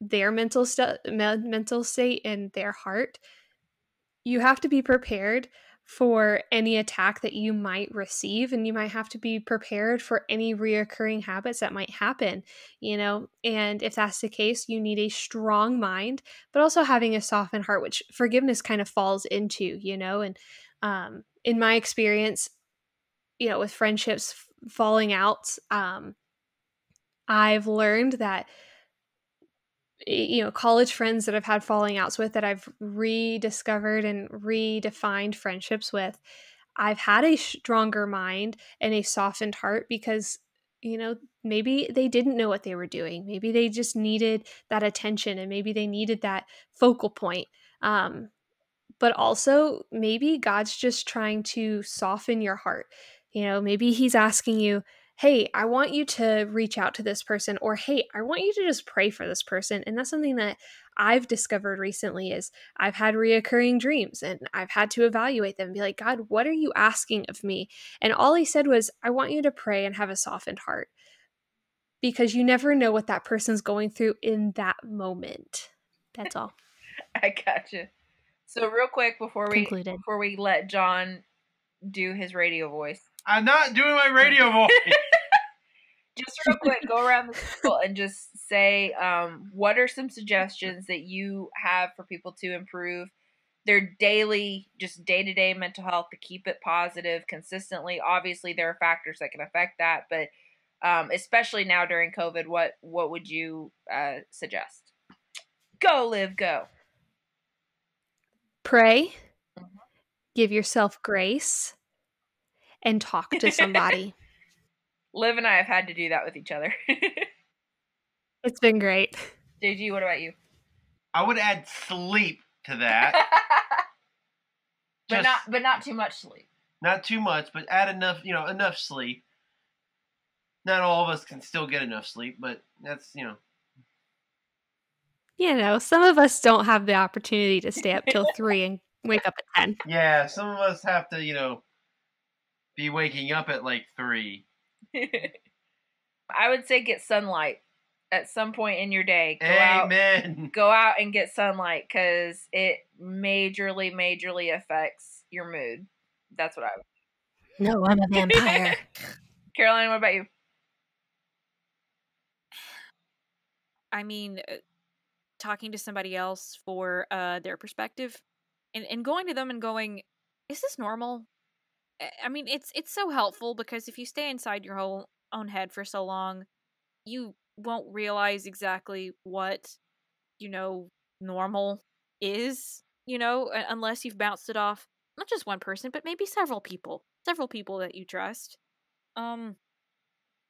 their mental st- mental state and their heart you have to be prepared for any attack that you might receive and you might have to be prepared for any reoccurring habits that might happen you know? And if that's the case you need a strong mind but also having a softened heart which forgiveness kind of falls into you know? And um, in my experience you know with friendships falling out um, i've learned that you know college friends that i've had falling outs with that i've rediscovered and redefined friendships with i've had a stronger mind and a softened heart because you know maybe they didn't know what they were doing. Maybe they just needed that attention and maybe they needed that focal point. Um, but also maybe god's just trying to soften your heart. You know maybe he's asking you hey, I want you to reach out to this person, or hey, I want you to just pray for this person. And that's something that I've discovered recently is I've had reoccurring dreams and I've had to evaluate them and be like, God, what are you asking of me? And all he said was, I want you to pray and have a softened heart. Because you never know what that person's going through in that moment. That's all. I gotcha. So real quick before we Concluded. before we let John do his radio voice, I'm not doing my radio voice. just real quick, go around the circle and just say um, what are some suggestions that you have for people to improve their daily, just day to day mental health to keep it positive consistently. Obviously, there are factors that can affect that, but um, especially now during COVID, what what would you uh, suggest? Go, Liv, go. Pray, give yourself grace, and talk to somebody. Liv and I have had to do that with each other. it's been great. JG, what about you? I would add sleep to that. but Just- not but not too much sleep. Not too much, but add enough, you know, enough sleep. Not all of us can still get enough sleep, but that's, you know, You know, some of us don't have the opportunity to stay up till three and wake up at 10. yeah, some of us have to, you know, be waking up at like three. I would say get sunlight at some point in your day. Go out go out and get sunlight because it majorly, majorly affects your mood. That's what I would. No, I'm a vampire. Caroline, what about you? I mean, uh, talking to somebody else for uh, their perspective, and and going to them and going, "Is this normal?" I- mean, it's it's so helpful because if you stay inside your whole own head for so long, you won't realize exactly what you know normal is. You know, unless you've bounced it off not just one person, but maybe several people, several people that you trust. Um,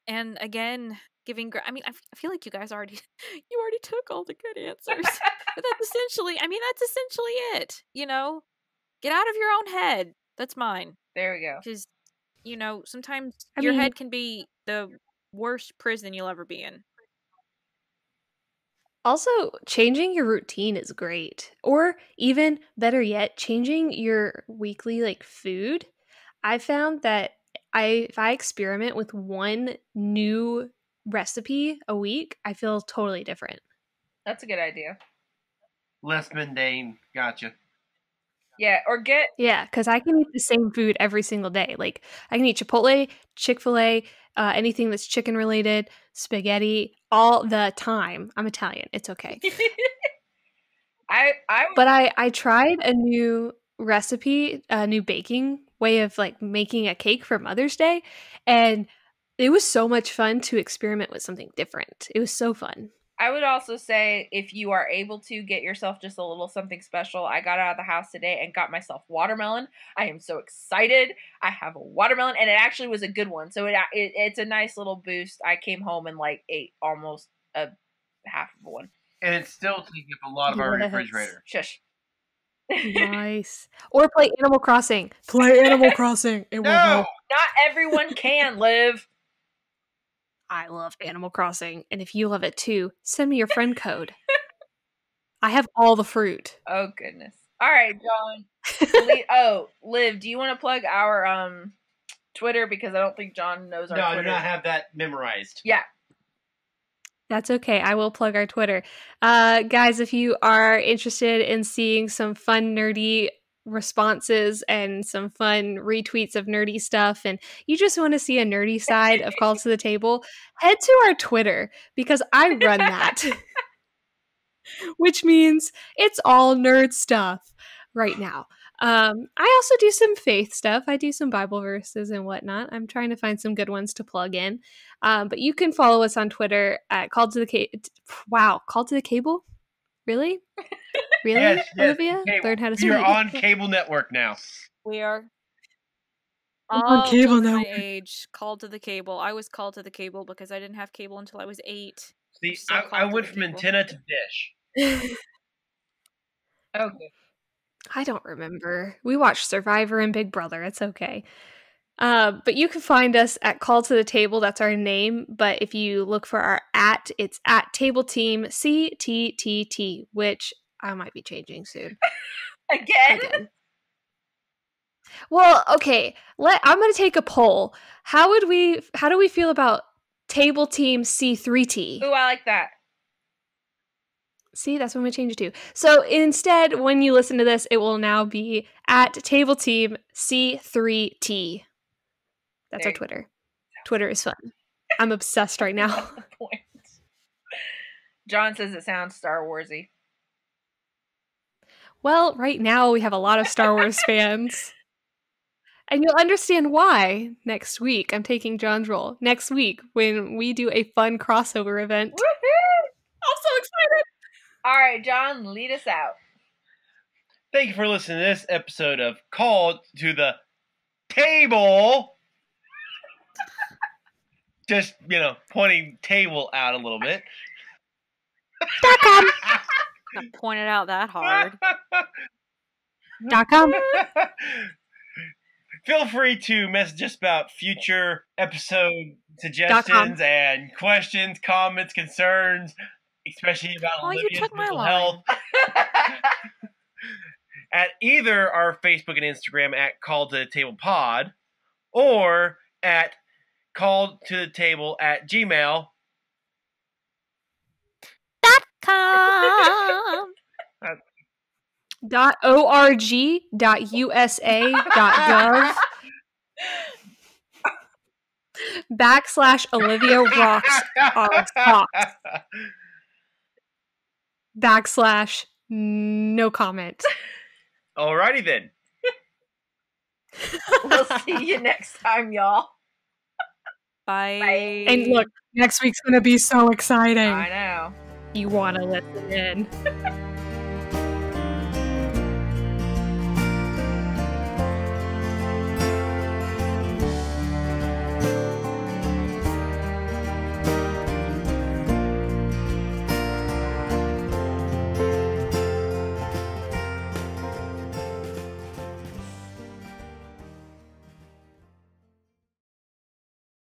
and again, giving. I mean, I feel like you guys already, you already took all the good answers. but that's essentially. I mean, that's essentially it. You know, get out of your own head. That's mine There we go. because you know sometimes I your mean- head can be the worst prison you'll ever be in. Also, changing your routine is great. Or even better yet, changing your weekly like food. I found that I if I experiment with one new recipe a week, I feel totally different. That's a good idea. Less mundane. Gotcha. Yeah, or get Yeah, because I can eat the same food every single day. Like I can eat Chipotle, Chick Fil A, uh, anything that's chicken related, spaghetti, all the time. I'm Italian. It's okay. I I but I I tried a new recipe, a new baking way of like making a cake for Mother's Day, and it was so much fun to experiment with something different. It was so fun. I would also say if you are able to get yourself just a little something special. I got out of the house today and got myself watermelon. I am so excited. I have a watermelon and it actually was a good one. So it, it it's a nice little boost. I came home and like ate almost a half of one. And it's still taking up a lot of our refrigerator. Shush. Nice. or play Animal Crossing. Play Animal Crossing. It will No! help. Not everyone can live. I love Animal Crossing, and if you love it too, send me your friend code. I have all the fruit. Oh goodness. All right, John. Le- oh, Liv, do you want to plug our um Twitter because I don't think John knows our No, I do not have that memorized. Yeah. That's okay. I will plug our Twitter. Uh, guys, if you are interested in seeing some fun, nerdy responses and some fun retweets of nerdy stuff and you just want to see a nerdy side of calls to the table head to our twitter because i run that which means it's all nerd stuff right now um, I also do some faith stuff. I do some Bible verses and whatnot. I'm trying to find some good ones to plug in. Um, but you can follow us on Twitter at call to the Cable. Wow, call to the Cable? Really? Really, Yes, yes, Olivia? cable. Learn how to You're on cable network now. We are I'm all on cable children my now. age called to the cable. I was called to the cable because I didn't have cable until I was eight. See, still I, I went from cable. antenna to dish. Okay. I don't remember. We watched Survivor and Big Brother. It's okay. Uh, but you can find us at Called to the Table. That's our name. But if you look for our at, it's at Table Team CTTT, which I might be changing soon. Again? Again. Well, okay. Let I'm going to take a poll. How would we? How do we feel about Table Team C3T? Ooh, I like that. See, that's what I'm gonna change it to. So instead, when you listen to this, it will now be at Table Team C3T. That's There our Twitter. Twitter is fun. I'm obsessed right now. John says it sounds Star Warsy. Well, right now we have a lot of Star Wars fans. And you'll understand why next week. I'm taking John's role. Next week when we do a fun crossover event. Woohoo! I'm so excited. All right, John, lead us out. Thank you for listening to this episode of Called to the Table. Just, you know, pointing table out a little bit. Not pointed out that hard. Dot com. Feel free to message us about future episode suggestions and questions, comments, concerns, especially about Oh, you Olivia's took my mental line. health at either our Facebook and Instagram at Called to the Table Pod or at Called to the Table at Gmail. Com. dot org dot usa dot gov backslash Olivia rocks our socks backslash no comment. Alrighty then. we'll see you next time, y'all. Bye. Bye. And look, next week's gonna be so exciting. I know. You want to listen in.